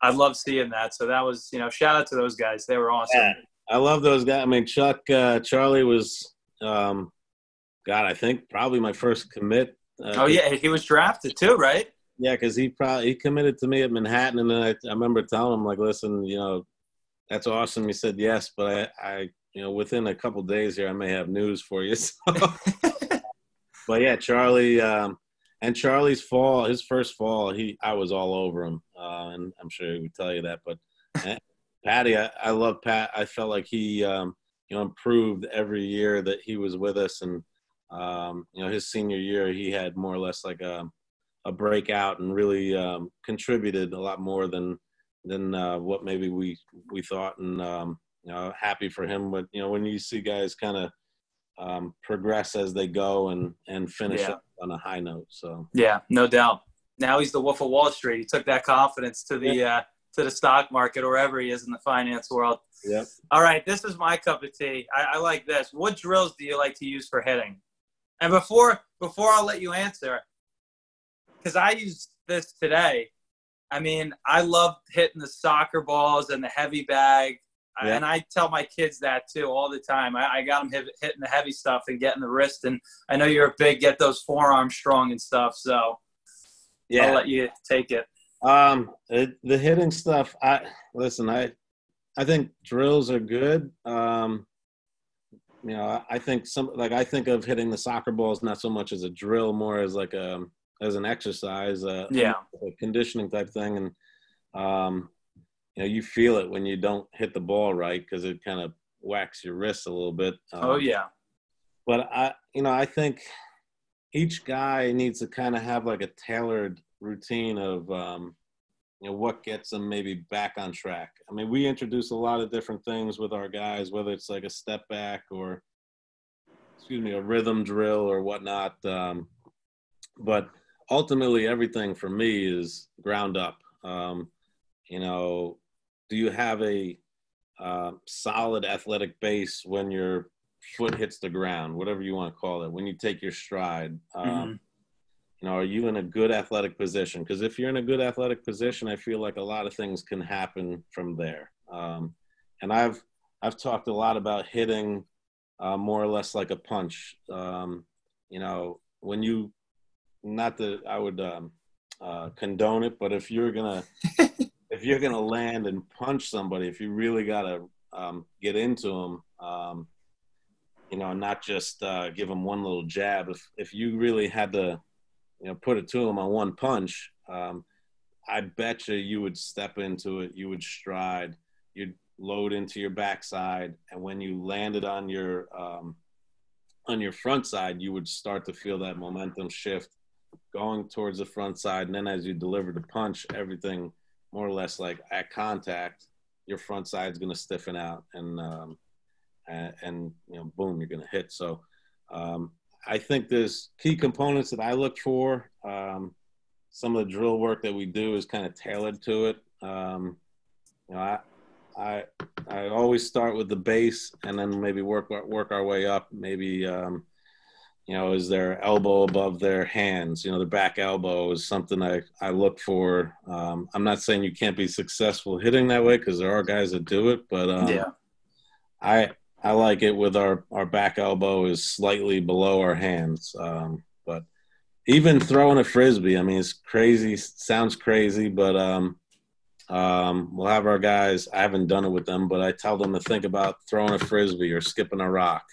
I love seeing that. So that was you know, shout out to those guys. They were awesome. Yeah, I love those guys. I mean, Chuck uh, Charlie was, um, God, I think probably my first commit. Uh, oh yeah, he was drafted too, right? Yeah, because he probably he committed to me at Manhattan, and then I, I remember telling him like, listen, you know, that's awesome. He said yes, but I, I you know, within a couple days here, I may have news for you. So. but yeah, Charlie um, and Charlie's fall, his first fall, he I was all over him, uh, and I'm sure he would tell you that. But Patty, I, I love Pat. I felt like he, um, you know, improved every year that he was with us, and um, you know, his senior year, he had more or less like a a breakout and really um, contributed a lot more than than uh, what maybe we we thought, and um, you know, happy for him. But you know, when you see guys kind of um, progress as they go and and finish Yeah. up on a high note, so Yeah, no doubt. Now he's the Wolf of Wall Street. He took that confidence to the uh, to the stock market or wherever he is in the finance world. yep. All right, this is my cup of tea. I, I like this. What drills do you like to use for hitting? And before before I'll let you answer, because I used this today. I mean, I love hitting the soccer balls and the heavy bag, Yeah. and I tell my kids that too all the time. I, I got them hit, hitting the heavy stuff and getting the wrist, and I know you're a big get those forearms strong and stuff. So Yeah. I'll let you take it. Um, it, the hitting stuff. I listen. I, I think drills are good. Um, you know, I, I think some like I think of hitting the soccer balls not so much as a drill, more as like a as an exercise, uh, Yeah. a conditioning type thing, and um, you know, you feel it when you don't hit the ball right because it kind of whacks your wrist a little bit. Um, Oh yeah. but I, you know, I think each guy needs to kind of have like a tailored routine of, um, you know, what gets them maybe back on track. I mean, we introduce a lot of different things with our guys, whether it's like a step back or, excuse me, a rhythm drill or whatnot. Um, but ultimately, everything for me is ground up. Um, you know, do you have a uh, solid athletic base when your foot hits the ground, whatever you want to call it, when you take your stride. Um, Mhm. you know, are you in a good athletic position? Because if you're in a good athletic position, I feel like a lot of things can happen from there. Um, and I've I've talked a lot about hitting uh, more or less like a punch. Um, you know, when you not that I would um, uh, condone it, but if you're gonna if you're gonna land and punch somebody, if you really gotta um, get into them, um, you know, not just uh, give them one little jab. If if you really had to, you know, put it to them on one punch, um, I bet you you would step into it. You would stride. You'd load into your backside, and when you landed on your um, on your front side, you would start to feel that momentum shift going towards the front side, and then as you deliver the punch, everything more or less like at contact, your front side is going to stiffen out, and um, and, and, you know, boom, you're going to hit. So um, I think there's key components that I look for. Um, some of the drill work that we do is kind of tailored to it. Um, you know, I, I I always start with the base and then maybe work work our way up. Maybe um, you know, is their elbow above their hands? You know, the back elbow is something I I look for. Um, I'm not saying you can't be successful hitting that way because there are guys that do it, but um, yeah, I I like it with our our back elbow is slightly below our hands. Um, but even throwing a frisbee, I mean, it's crazy. Sounds crazy, but um, um, we'll have our guys. I haven't done it with them, but I tell them to think about throwing a frisbee or skipping a rock.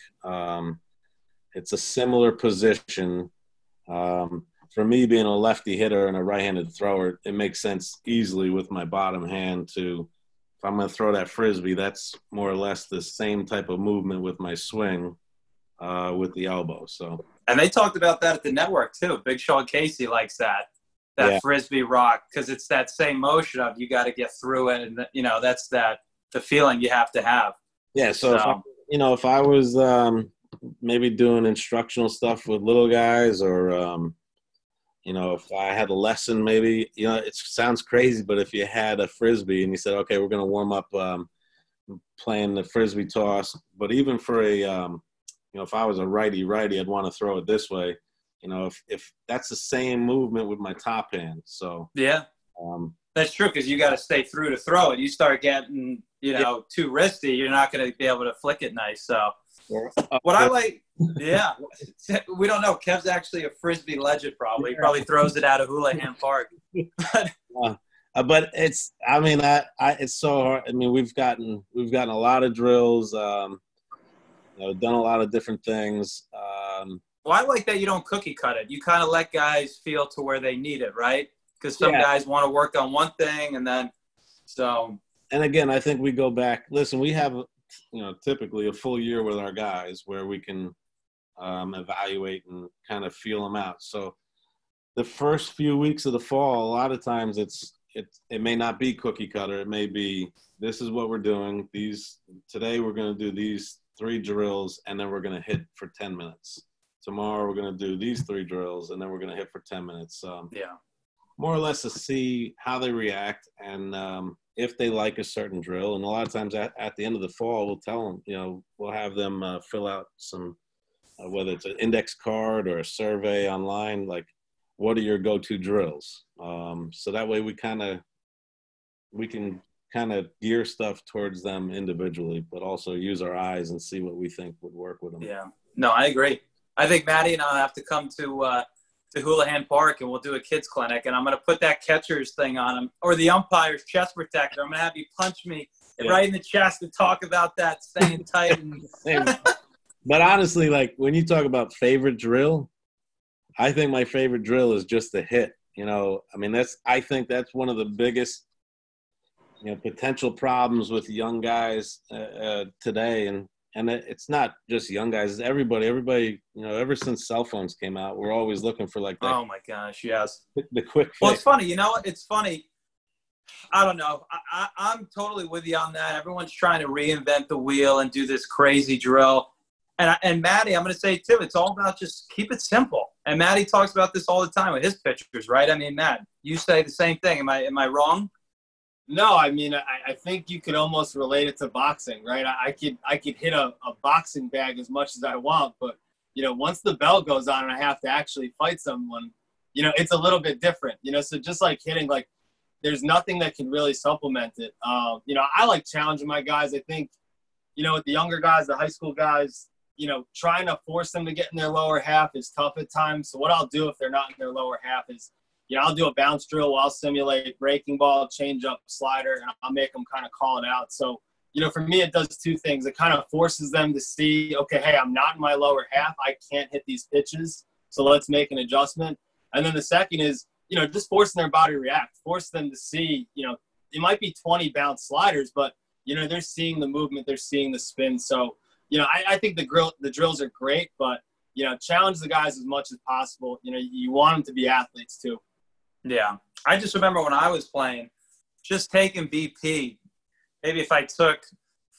It's a similar position. Um, for me, being a lefty hitter and a right-handed thrower, it makes sense easily with my bottom hand to. If I'm going to throw that frisbee, that's more or less the same type of movement with my swing, uh, with the elbow. So. And they talked about that at the network too. Big Sean Casey likes that that yeah. frisbee rock because it's that same motion of you got to get through it, and you know that's that the feeling you have to have. Yeah. So, so. If I, you know, if I was um, maybe doing instructional stuff with little guys, or um, you know, if I had a lesson, maybe you know, it sounds crazy, but if you had a frisbee and you said, okay, we're going to warm up um, playing the frisbee toss, but even for a um, you know, if I was a righty righty, I'd want to throw it this way you know, if if that's the same movement with my top hand. So yeah, um, that's true because you got to stay through to throw it. You start getting you know yeah. too wristy, you're not going to be able to flick it nice. So what I like, yeah, we don't know. Kev's actually a frisbee legend. Probably, he probably throws it out of Houlihan Park. uh, but it's, I mean, I, I, it's so hard. I mean, we've gotten, we've gotten a lot of drills. Um, you know, done a lot of different things. Um, well, I like that you don't cookie cut it. You kind of let guys feel to where they need it, right? Because some yeah. guys want to work on one thing and then so. And again, I think we go back. Listen, we have, you know, typically a full year with our guys where we can um, evaluate and kind of feel them out. So the first few weeks of the fall, a lot of times it's it it may not be cookie cutter. It may be this is what we're doing. These today we're going to do these three drills and then we're going to hit for 10 minutes tomorrow we're going to do these three drills and then we're going to hit for 10 minutes um, yeah more or less to see how they react and um, if they like a certain drill. And a lot of times at, at, the end of the fall we'll tell them you know we'll have them uh, fill out some uh, whether it's an index card or a survey online like what are your go-to drills? Um, so that way we kind of we can kind of gear stuff towards them individually but also use our eyes and see what we think would work with them yeah. No i agree. I think Maddie and I have to come to uh, to Houlihan Park and we'll do a kids clinic. And I'm going to put that catcher's thing on him or the umpire's chest protector. I'm going to have you punch me yeah. right in the chest to talk about that staying tight. And but honestly, like when you talk about favorite drill, I think my favorite drill is just the hit. You know, I mean, that's I think that's one of the biggest you know potential problems with young guys uh, uh, today and and it's not just young guys it's everybody everybody you know ever since cell phones came out we're always looking for like that, oh my gosh yes. the quick fix. well it's funny you know it's funny. I don't know. I, I, i'm totally with you on that. Everyone's trying to reinvent the wheel and do this crazy drill. And, and maddie i'm going to say too it's all about just keep it simple. And maddie talks about this all the time with his pitchers right? I mean matt you say the same thing. Am i am i wrong no, I mean, I, I, think you could almost relate it to boxing, right? I, I could I could hit a, a, boxing bag as much as I want, but you know, once the bell goes on and I have to actually fight someone, you know, it's a little bit different, you know. So just like hitting, like there's nothing that can really supplement it. Um, you know, I like challenging my guys. I think, you know, with the younger guys, the high school guys, you know, trying to force them to get in their lower half is tough at times. So what I'll do if they're not in their lower half is, know, I'll do a bounce drill. I'll simulate breaking ball, change up, slider, and I'll make them kind of call it out. So, you know, for me, it does two things. It kind of forces them to see, okay, hey, I'm not in my lower half. I can't hit these pitches. So let's make an adjustment. And then the second is, you know, just forcing their body react, force them to see, you know, it might be 20 bounce sliders, but, you know, they're seeing the movement, they're seeing the spin. So, you know, I, I think the grill, the drills are great, but, you know, challenge the guys as much as possible. You know, you want them to be athletes too. Yeah. I just remember when I was playing, just taking BP, maybe if I took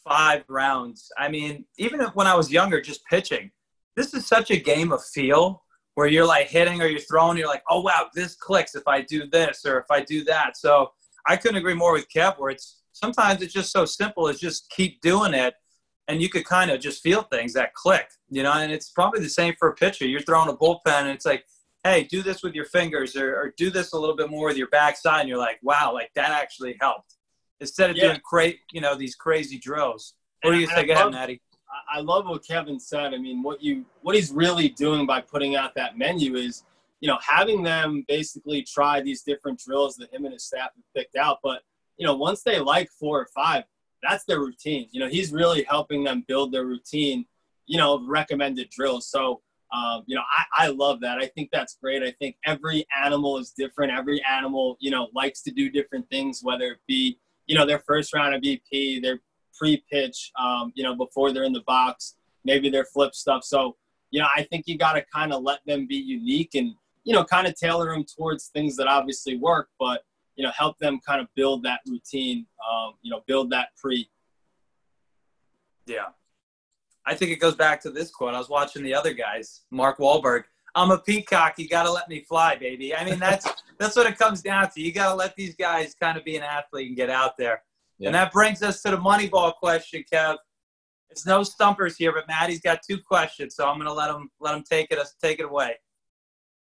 five rounds, I mean, even when I was younger, just pitching, this is such a game of feel where you're like hitting or you're throwing, you're like, oh wow, this clicks if I do this or if I do that. So I couldn't agree more with Kev. Where it's sometimes it's just so simple as just keep doing it, and you could kind of just feel things that click, you know. And it's probably the same for a pitcher. You're throwing a bullpen, and it's like, hey, do this with your fingers or, or do this a little bit more with your backside, and you're like, wow, like that actually helped instead of yeah. doing great, you know, these crazy drills. What do you think, ahead, Natty? I love what Kevin said. I mean, what you what he's really doing by putting out that menu is, you know, having them basically try these different drills that him and his staff have picked out. But you know, once they like four or five, that's their routine. You know, he's really helping them build their routine. You know, recommended drills. So, um, you know, I, I love that. I think that's great. I think every animal is different. Every animal, you know, likes to do different things, whether it be, you know, their first round of BP, their pre-pitch, um, you know, before they're in the box, maybe their flip stuff. So, you know, I think you got to kind of let them be unique and, you know, kind of tailor them towards things that obviously work, but, you know, help them kind of build that routine, um, you know, build that pre. Yeah. I think it goes back to this quote. I was watching the other guys, Mark Wahlberg. I'm a peacock. You got to let me fly, baby. I mean, that's that's what it comes down to. You got to let these guys kind of be an athlete and get out there. Yeah. And that brings us to the Moneyball question, Kev. It's no stumpers here, but Maddie's got two questions, so I'm gonna let him let him take it take it away.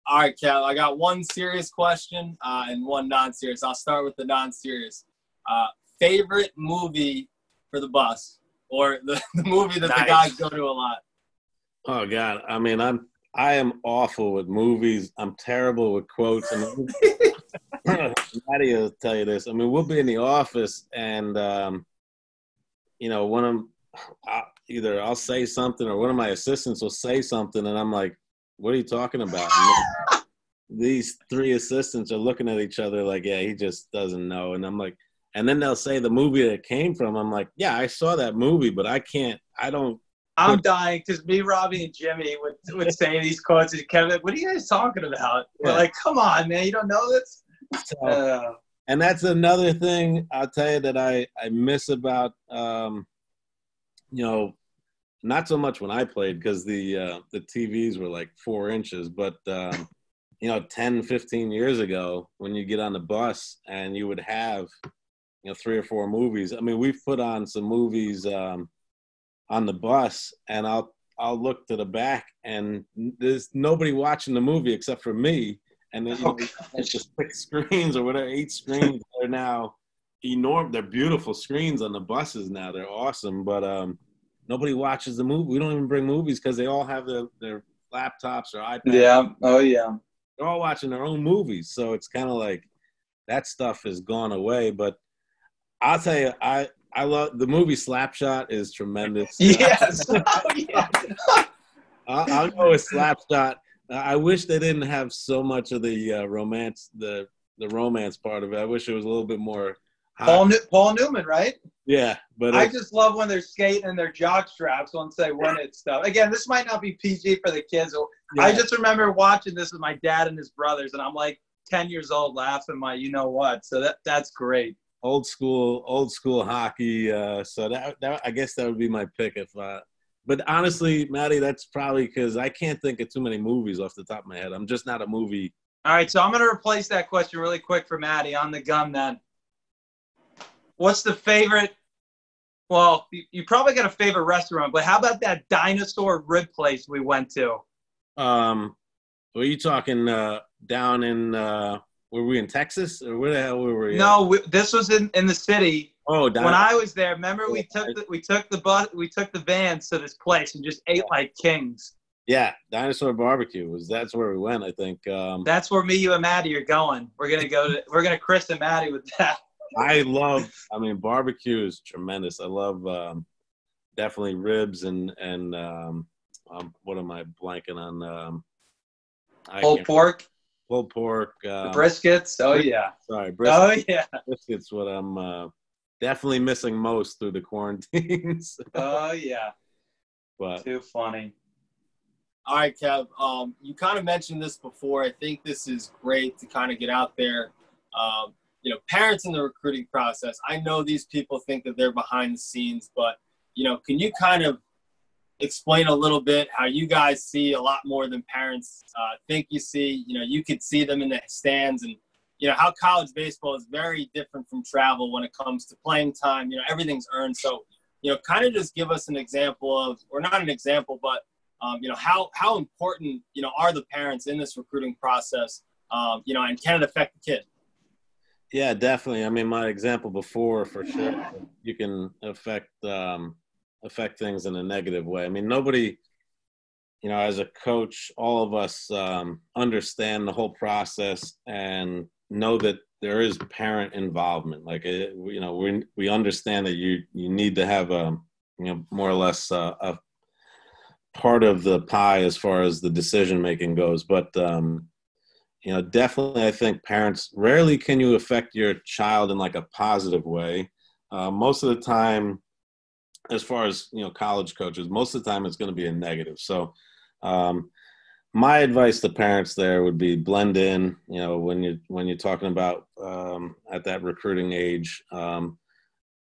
All right, Kev. I got one serious question uh, and one non-serious. I'll start with the non-serious. Uh, favorite movie for the bus, or the, the movie that nice. the guys go to a lot. Oh God, I mean, I'm I am awful with movies. I'm terrible with quotes. And Maddie will tell you this. I mean, we'll be in the office, and um, you know, one of I, either I'll say something or one of my assistants will say something, and I'm like, "What are you talking about?" these three assistants are looking at each other like, "Yeah, he just doesn't know," and I'm like, and then they'll say the movie that came from. I'm like, "Yeah, I saw that movie, but I can't. I don't I'm dying because me, Robbie, and Jimmy would, would say these quotes. And Kevin, what are you guys talking about? We're like, come on, man, you don't know this? So, uh, and that's another thing I'll tell you that I, I miss about, um, you know, not so much when I played because the uh, the TVs were like four inches, but um, you know, 10, 15 years ago, when you get on the bus and you would have, you know, three or four movies. I mean, we've put on some movies. Um, on the bus and I'll I'll look to the back and there's nobody watching the movie except for me. And then know, it's just six screens or whatever, eight screens. They're now enormous. They're beautiful screens on the buses now. They're awesome, but um, nobody watches the movie. We don't even bring movies because they all have their, their laptops or iPads. Yeah. Oh yeah. They're all watching their own movies, so it's kind of like that stuff has gone away. But I'll tell you, I I love the movie Slapshot is tremendous. Yes. oh, yeah. I'll, I'll, go with Slapshot. I wish they didn't have so much of the uh, romance, the the romance part of it. I wish it was a little bit more. Paul Paul Newman, right? Yeah, but I just love when they're skating and their jock straps once they win it stuff. Again, this might not be PG for the kids. Yeah. I just remember watching this with my dad and his brothers, and I'm like 10 years old laughing my you know what. So that that's great old school, old school hockey. Uh, so that, that I guess that would be my pick if. Uh, but honestly, Maddie, that's probably because I can't think of too many movies off the top of my head. I'm just not a movie. All right, so I'm going to replace that question really quick for Maddie on the gum. Then, what's the favorite? Well, you, you probably got a favorite restaurant, but how about that dinosaur rib place we went to? Um, were you talking uh, down in uh, were we in Texas or where the hell were we? No, we, this was in, in the city. Oh, When I was there, remember we took the, we took the bus we took the vans to this place and just ate like kings. yeah, Dinosaur Barbecue was that's where we went. I think. Um, That's where me, you, and Maddie are going. We're gonna go to we're gonna Chris and Maddie with that. I love. I mean, barbecue is tremendous. I love um, definitely ribs and and um, um, what am I blanking on? Um, I Pulled can't- pork, pulled pork. the Um, briskets. Oh yeah. sorry, brisket. Oh yeah. Brisket's what I'm uh, definitely missing most through the quarantines. Oh yeah. but Too funny. All right, Kev. Um, you kind of mentioned this before. I think this is great to kind of get out there. Um, you know, parents in the recruiting process. I know these people think that they're behind the scenes, but you know, can you kind of explain a little bit how you guys see a lot more than parents uh, think you see? You know, you could see them in the stands, and you know how college baseball is very different from travel when it comes to playing time. You know, everything's earned. So, you know, kind of just give us an example of, or not an example, but um, you know how how important you know are the parents in this recruiting process um, you know and can it affect the kid Yeah, definitely. I mean, my example before, for sure, you can affect um, affect things in a negative way. I mean, nobody, you know, as a coach, all of us um, understand the whole process and know that there is parent involvement. Like, it, you know, we we understand that you you need to have a, you know, more or less uh, a part of the pie as far as the decision making goes, but. Um, you know definitely i think parents rarely can you affect your child in like a positive way uh, most of the time as far as you know college coaches most of the time it's going to be a negative. So um, my advice to parents there would be blend in you know when you when you're talking about um, at that recruiting age um,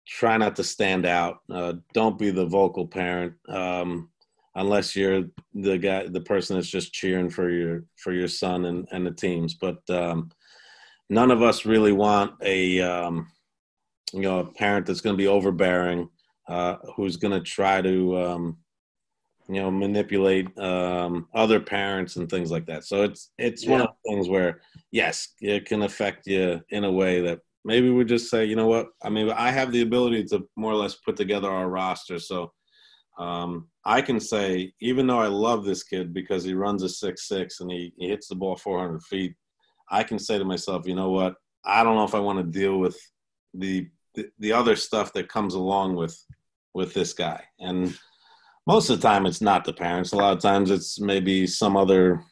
try not to stand out. Uh, don't be the vocal parent um, unless you're the guy the person that's just cheering for your for your son and, and the teams. But um, none of us really want a um, you know a parent that's going to be overbearing uh, who's going to try to um, you know manipulate um, other parents and things like that. So it's it's one of the things where yes it can affect you in a way that maybe we just say you know what? I mean i have the ability to more or less put together our roster. So um, I can say, even though I love this kid because he runs a six six and he, he hits the ball 400 feet, I can say to myself, you know what? I don't know if I want to deal with the, the the other stuff that comes along with with this guy. And most of the time, it's not the parents. A lot of times, it's maybe some other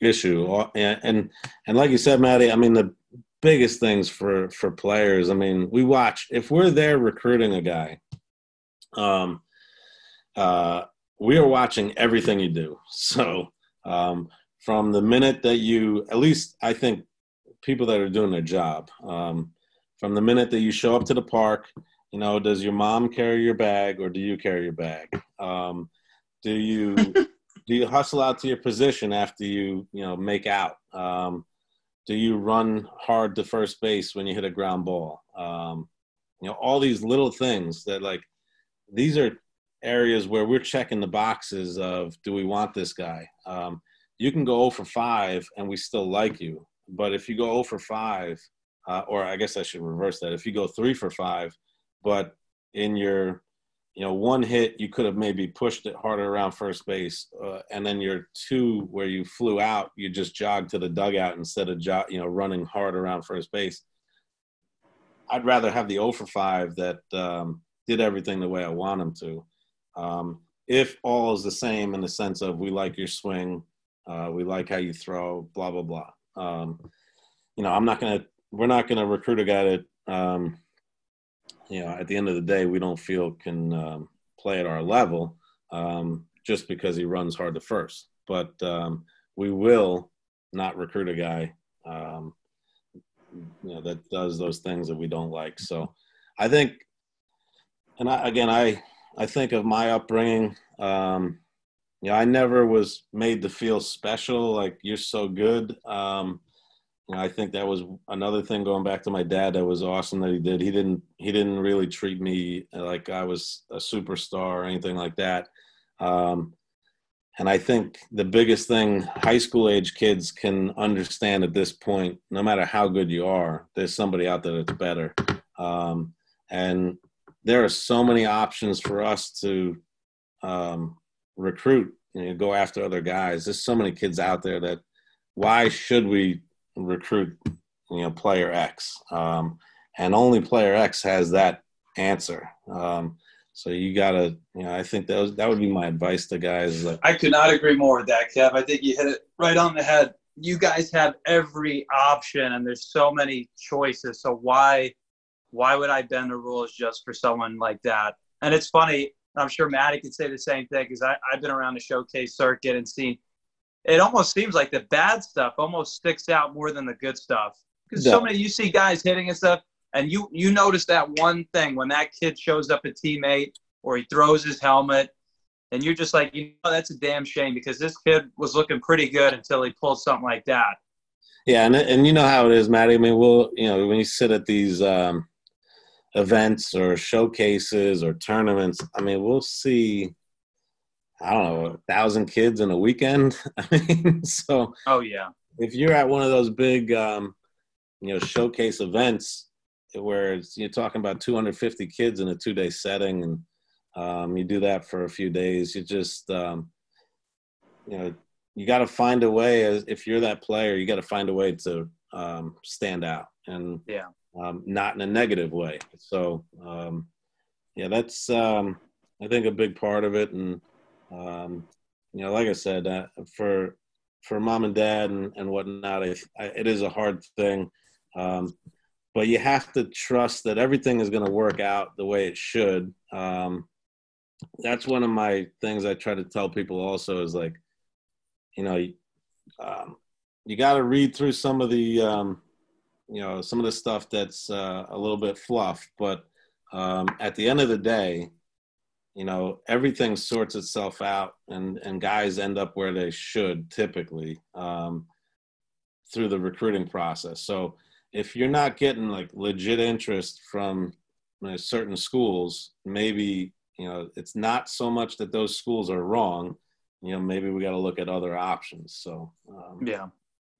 issue. And and, and like you said, Maddie, I mean the biggest things for for players. I mean, we watch if we're there recruiting a guy. Um, uh, we are watching everything you do. So um, from the minute that you, at least I think people that are doing their job, um, from the minute that you show up to the park, you know, does your mom carry your bag or do you carry your bag? Um, do you do you hustle out to your position after you you know make out? Um, do you run hard to first base when you hit a ground ball? Um, you know, all these little things that like these are areas where we're checking the boxes of do we want this guy um, you can go 0 for 5 and we still like you but if you go 0 for 5 uh, or i guess i should reverse that if you go 3 for 5 but in your you know one hit you could have maybe pushed it harder around first base uh, and then your two where you flew out you just jogged to the dugout instead of jog, you know running hard around first base i'd rather have the 0 for 5 that um, did everything the way i want him to um, if all is the same in the sense of we like your swing, uh, we like how you throw, blah blah blah. Um, you know, I'm not gonna, we're not gonna recruit a guy that, um, you know, at the end of the day, we don't feel can um, play at our level um, just because he runs hard to first. But um, we will not recruit a guy, um, you know, that does those things that we don't like. So, I think, and I, again, I I think of my upbringing. Um, you know, I never was made to feel special, like you're so good. Um, I think that was another thing going back to my dad that was awesome that he did. He didn't he didn't really treat me like I was a superstar or anything like that. Um, and I think the biggest thing high school age kids can understand at this point, no matter how good you are, there's somebody out there that's better. Um, and there are so many options for us to um, recruit you know, go after other guys. There's so many kids out there that why should we recruit you know player X? Um, and only player X has that answer. Um, so you gotta, you know, I think that was, that would be my advice to guys. I could not agree more with that, Kev. I think you hit it right on the head. You guys have every option, and there's so many choices. So why, why would I bend the rules just for someone like that? And it's funny. I'm sure Maddie could say the same thing because I've been around the showcase circuit and seen. It almost seems like the bad stuff almost sticks out more than the good stuff because yeah. so many you see guys hitting and stuff and you you notice that one thing when that kid shows up a teammate or he throws his helmet, and you're just like, you know, that's a damn shame because this kid was looking pretty good until he pulled something like that. Yeah, and and you know how it is, Maddie. I mean, we'll you know when you sit at these um, events or showcases or tournaments, I mean, we'll see. I don't know, a thousand kids in a weekend. I mean, so. Oh yeah. If you're at one of those big, um, you know, showcase events, where you're talking about 250 kids in a two day setting and um, you do that for a few days you just um, you know you got to find a way as if you're that player you got to find a way to um, stand out and yeah um, not in a negative way so um, yeah that's um, i think a big part of it and you know like i said uh, for for mom and dad and, and whatnot I, I, it is a hard thing um, but you have to trust that everything is going to work out the way it should. Um, that's one of my things I try to tell people also is like, you know, um, you got to read through some of the, um, you know, some of the stuff that's uh, a little bit fluff, but um, at the end of the day, you know, everything sorts itself out, and and guys end up where they should typically um, through the recruiting process. So if you're not getting like legit interest from you know, certain schools, maybe you know it's not so much that those schools are wrong. You know, maybe we got to look at other options. So um, yeah,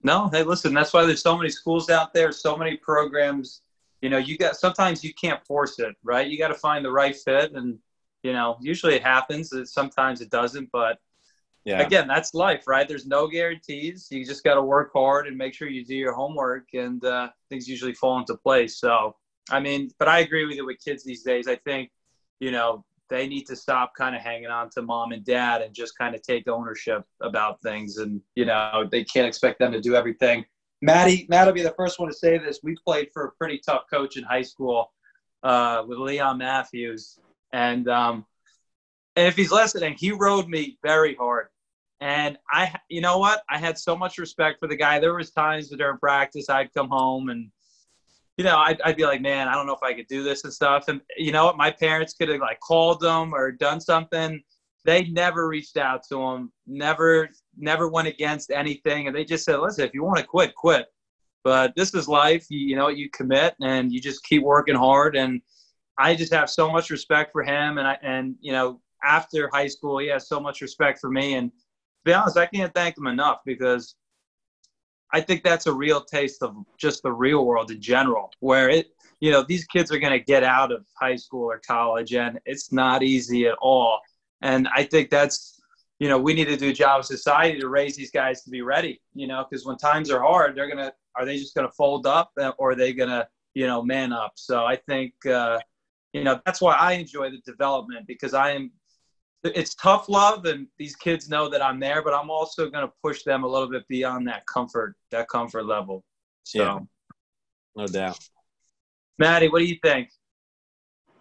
no, hey, listen, that's why there's so many schools out there, so many programs. You know, you got sometimes you can't force it, right? You got to find the right fit, and you know, usually it happens. Sometimes it doesn't, but yeah. again, that's life, right? There's no guarantees. You just got to work hard and make sure you do your homework, and uh, things usually fall into place. So, I mean, but I agree with you with kids these days. I think, you know, they need to stop kind of hanging on to mom and dad and just kind of take ownership about things. And, you know, they can't expect them to do everything. Maddie, Matt will be the first one to say this. We played for a pretty tough coach in high school uh, with Leon Matthews. And, um, and if he's listening, he rode me very hard. And I, you know what? I had so much respect for the guy. There was times during practice I'd come home and, you know, I'd, I'd be like, man, I don't know if I could do this and stuff. And you know what? My parents could have like called them or done something. They never reached out to him. Never, never went against anything. And they just said, listen, if you want to quit, quit. But this is life. You, you know, you commit and you just keep working hard. And I just have so much respect for him. And I, and you know, after high school, he has so much respect for me. And to be honest, I can't thank him enough because I think that's a real taste of just the real world in general, where it, you know, these kids are going to get out of high school or college and it's not easy at all. And I think that's, you know, we need to do a job of society to raise these guys to be ready, you know, because when times are hard, they're going to, are they just going to fold up or are they going to, you know, man up? So I think, uh, you know, that's why I enjoy the development because I am it's tough love and these kids know that i'm there but i'm also going to push them a little bit beyond that comfort that comfort level. So. Yeah. no doubt. Maddie what do you think?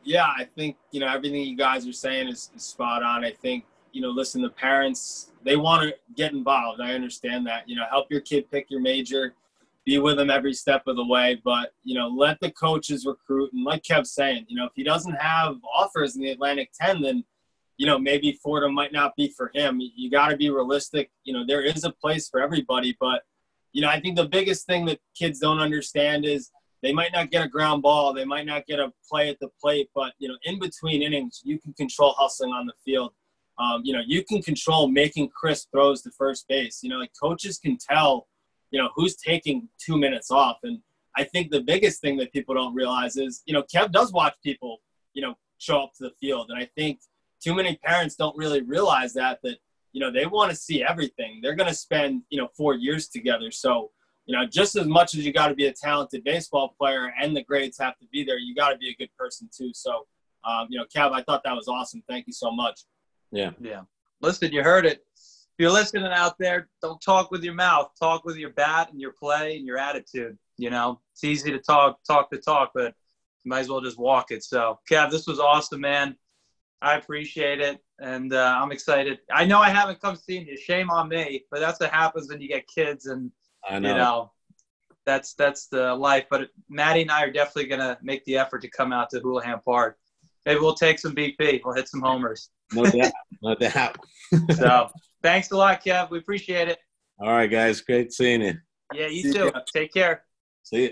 Yeah i think you know everything you guys are saying is, is spot on. I think you know listen the parents they want to get involved. I understand that. You know help your kid pick your major be with them every step of the way but you know let the coaches recruit and like kev's saying you know if he doesn't have offers in the atlantic 10 then you know, maybe Fordham might not be for him. You got to be realistic. You know, there is a place for everybody, but you know, I think the biggest thing that kids don't understand is they might not get a ground ball, they might not get a play at the plate, but you know, in between innings, you can control hustling on the field. um, you know, you can control making crisp throws to first base. You know, like coaches can tell, you know, who's taking two minutes off. And I think the biggest thing that people don't realize is, you know, Kev does watch people, you know, show up to the field. And I think too many parents don't really realize that, that, you know, they want to see everything. They're going to spend, you know, four years together. So, you know, just as much as you got to be a talented baseball player and the grades have to be there, you got to be a good person too. So, um, you know, Kev, I thought that was awesome. Thank you so much. Yeah. Yeah. Listen, you heard it. If you're listening out there, don't talk with your mouth. Talk with your bat and your play and your attitude. You know, it's easy to talk, talk the talk, but you might as well just walk it. So, Kev, this was awesome, man. I appreciate it, and uh, I'm excited. I know I haven't come seen you. Shame on me, but that's what happens when you get kids, and I know. you know, that's that's the life. But Maddie and I are definitely gonna make the effort to come out to Houlihan Park. Maybe we'll take some BP. We'll hit some homers. No doubt. no doubt. So thanks a lot, Kev. We appreciate it. All right, guys. Great seeing you. Yeah, you See too. ya. Take care. See you.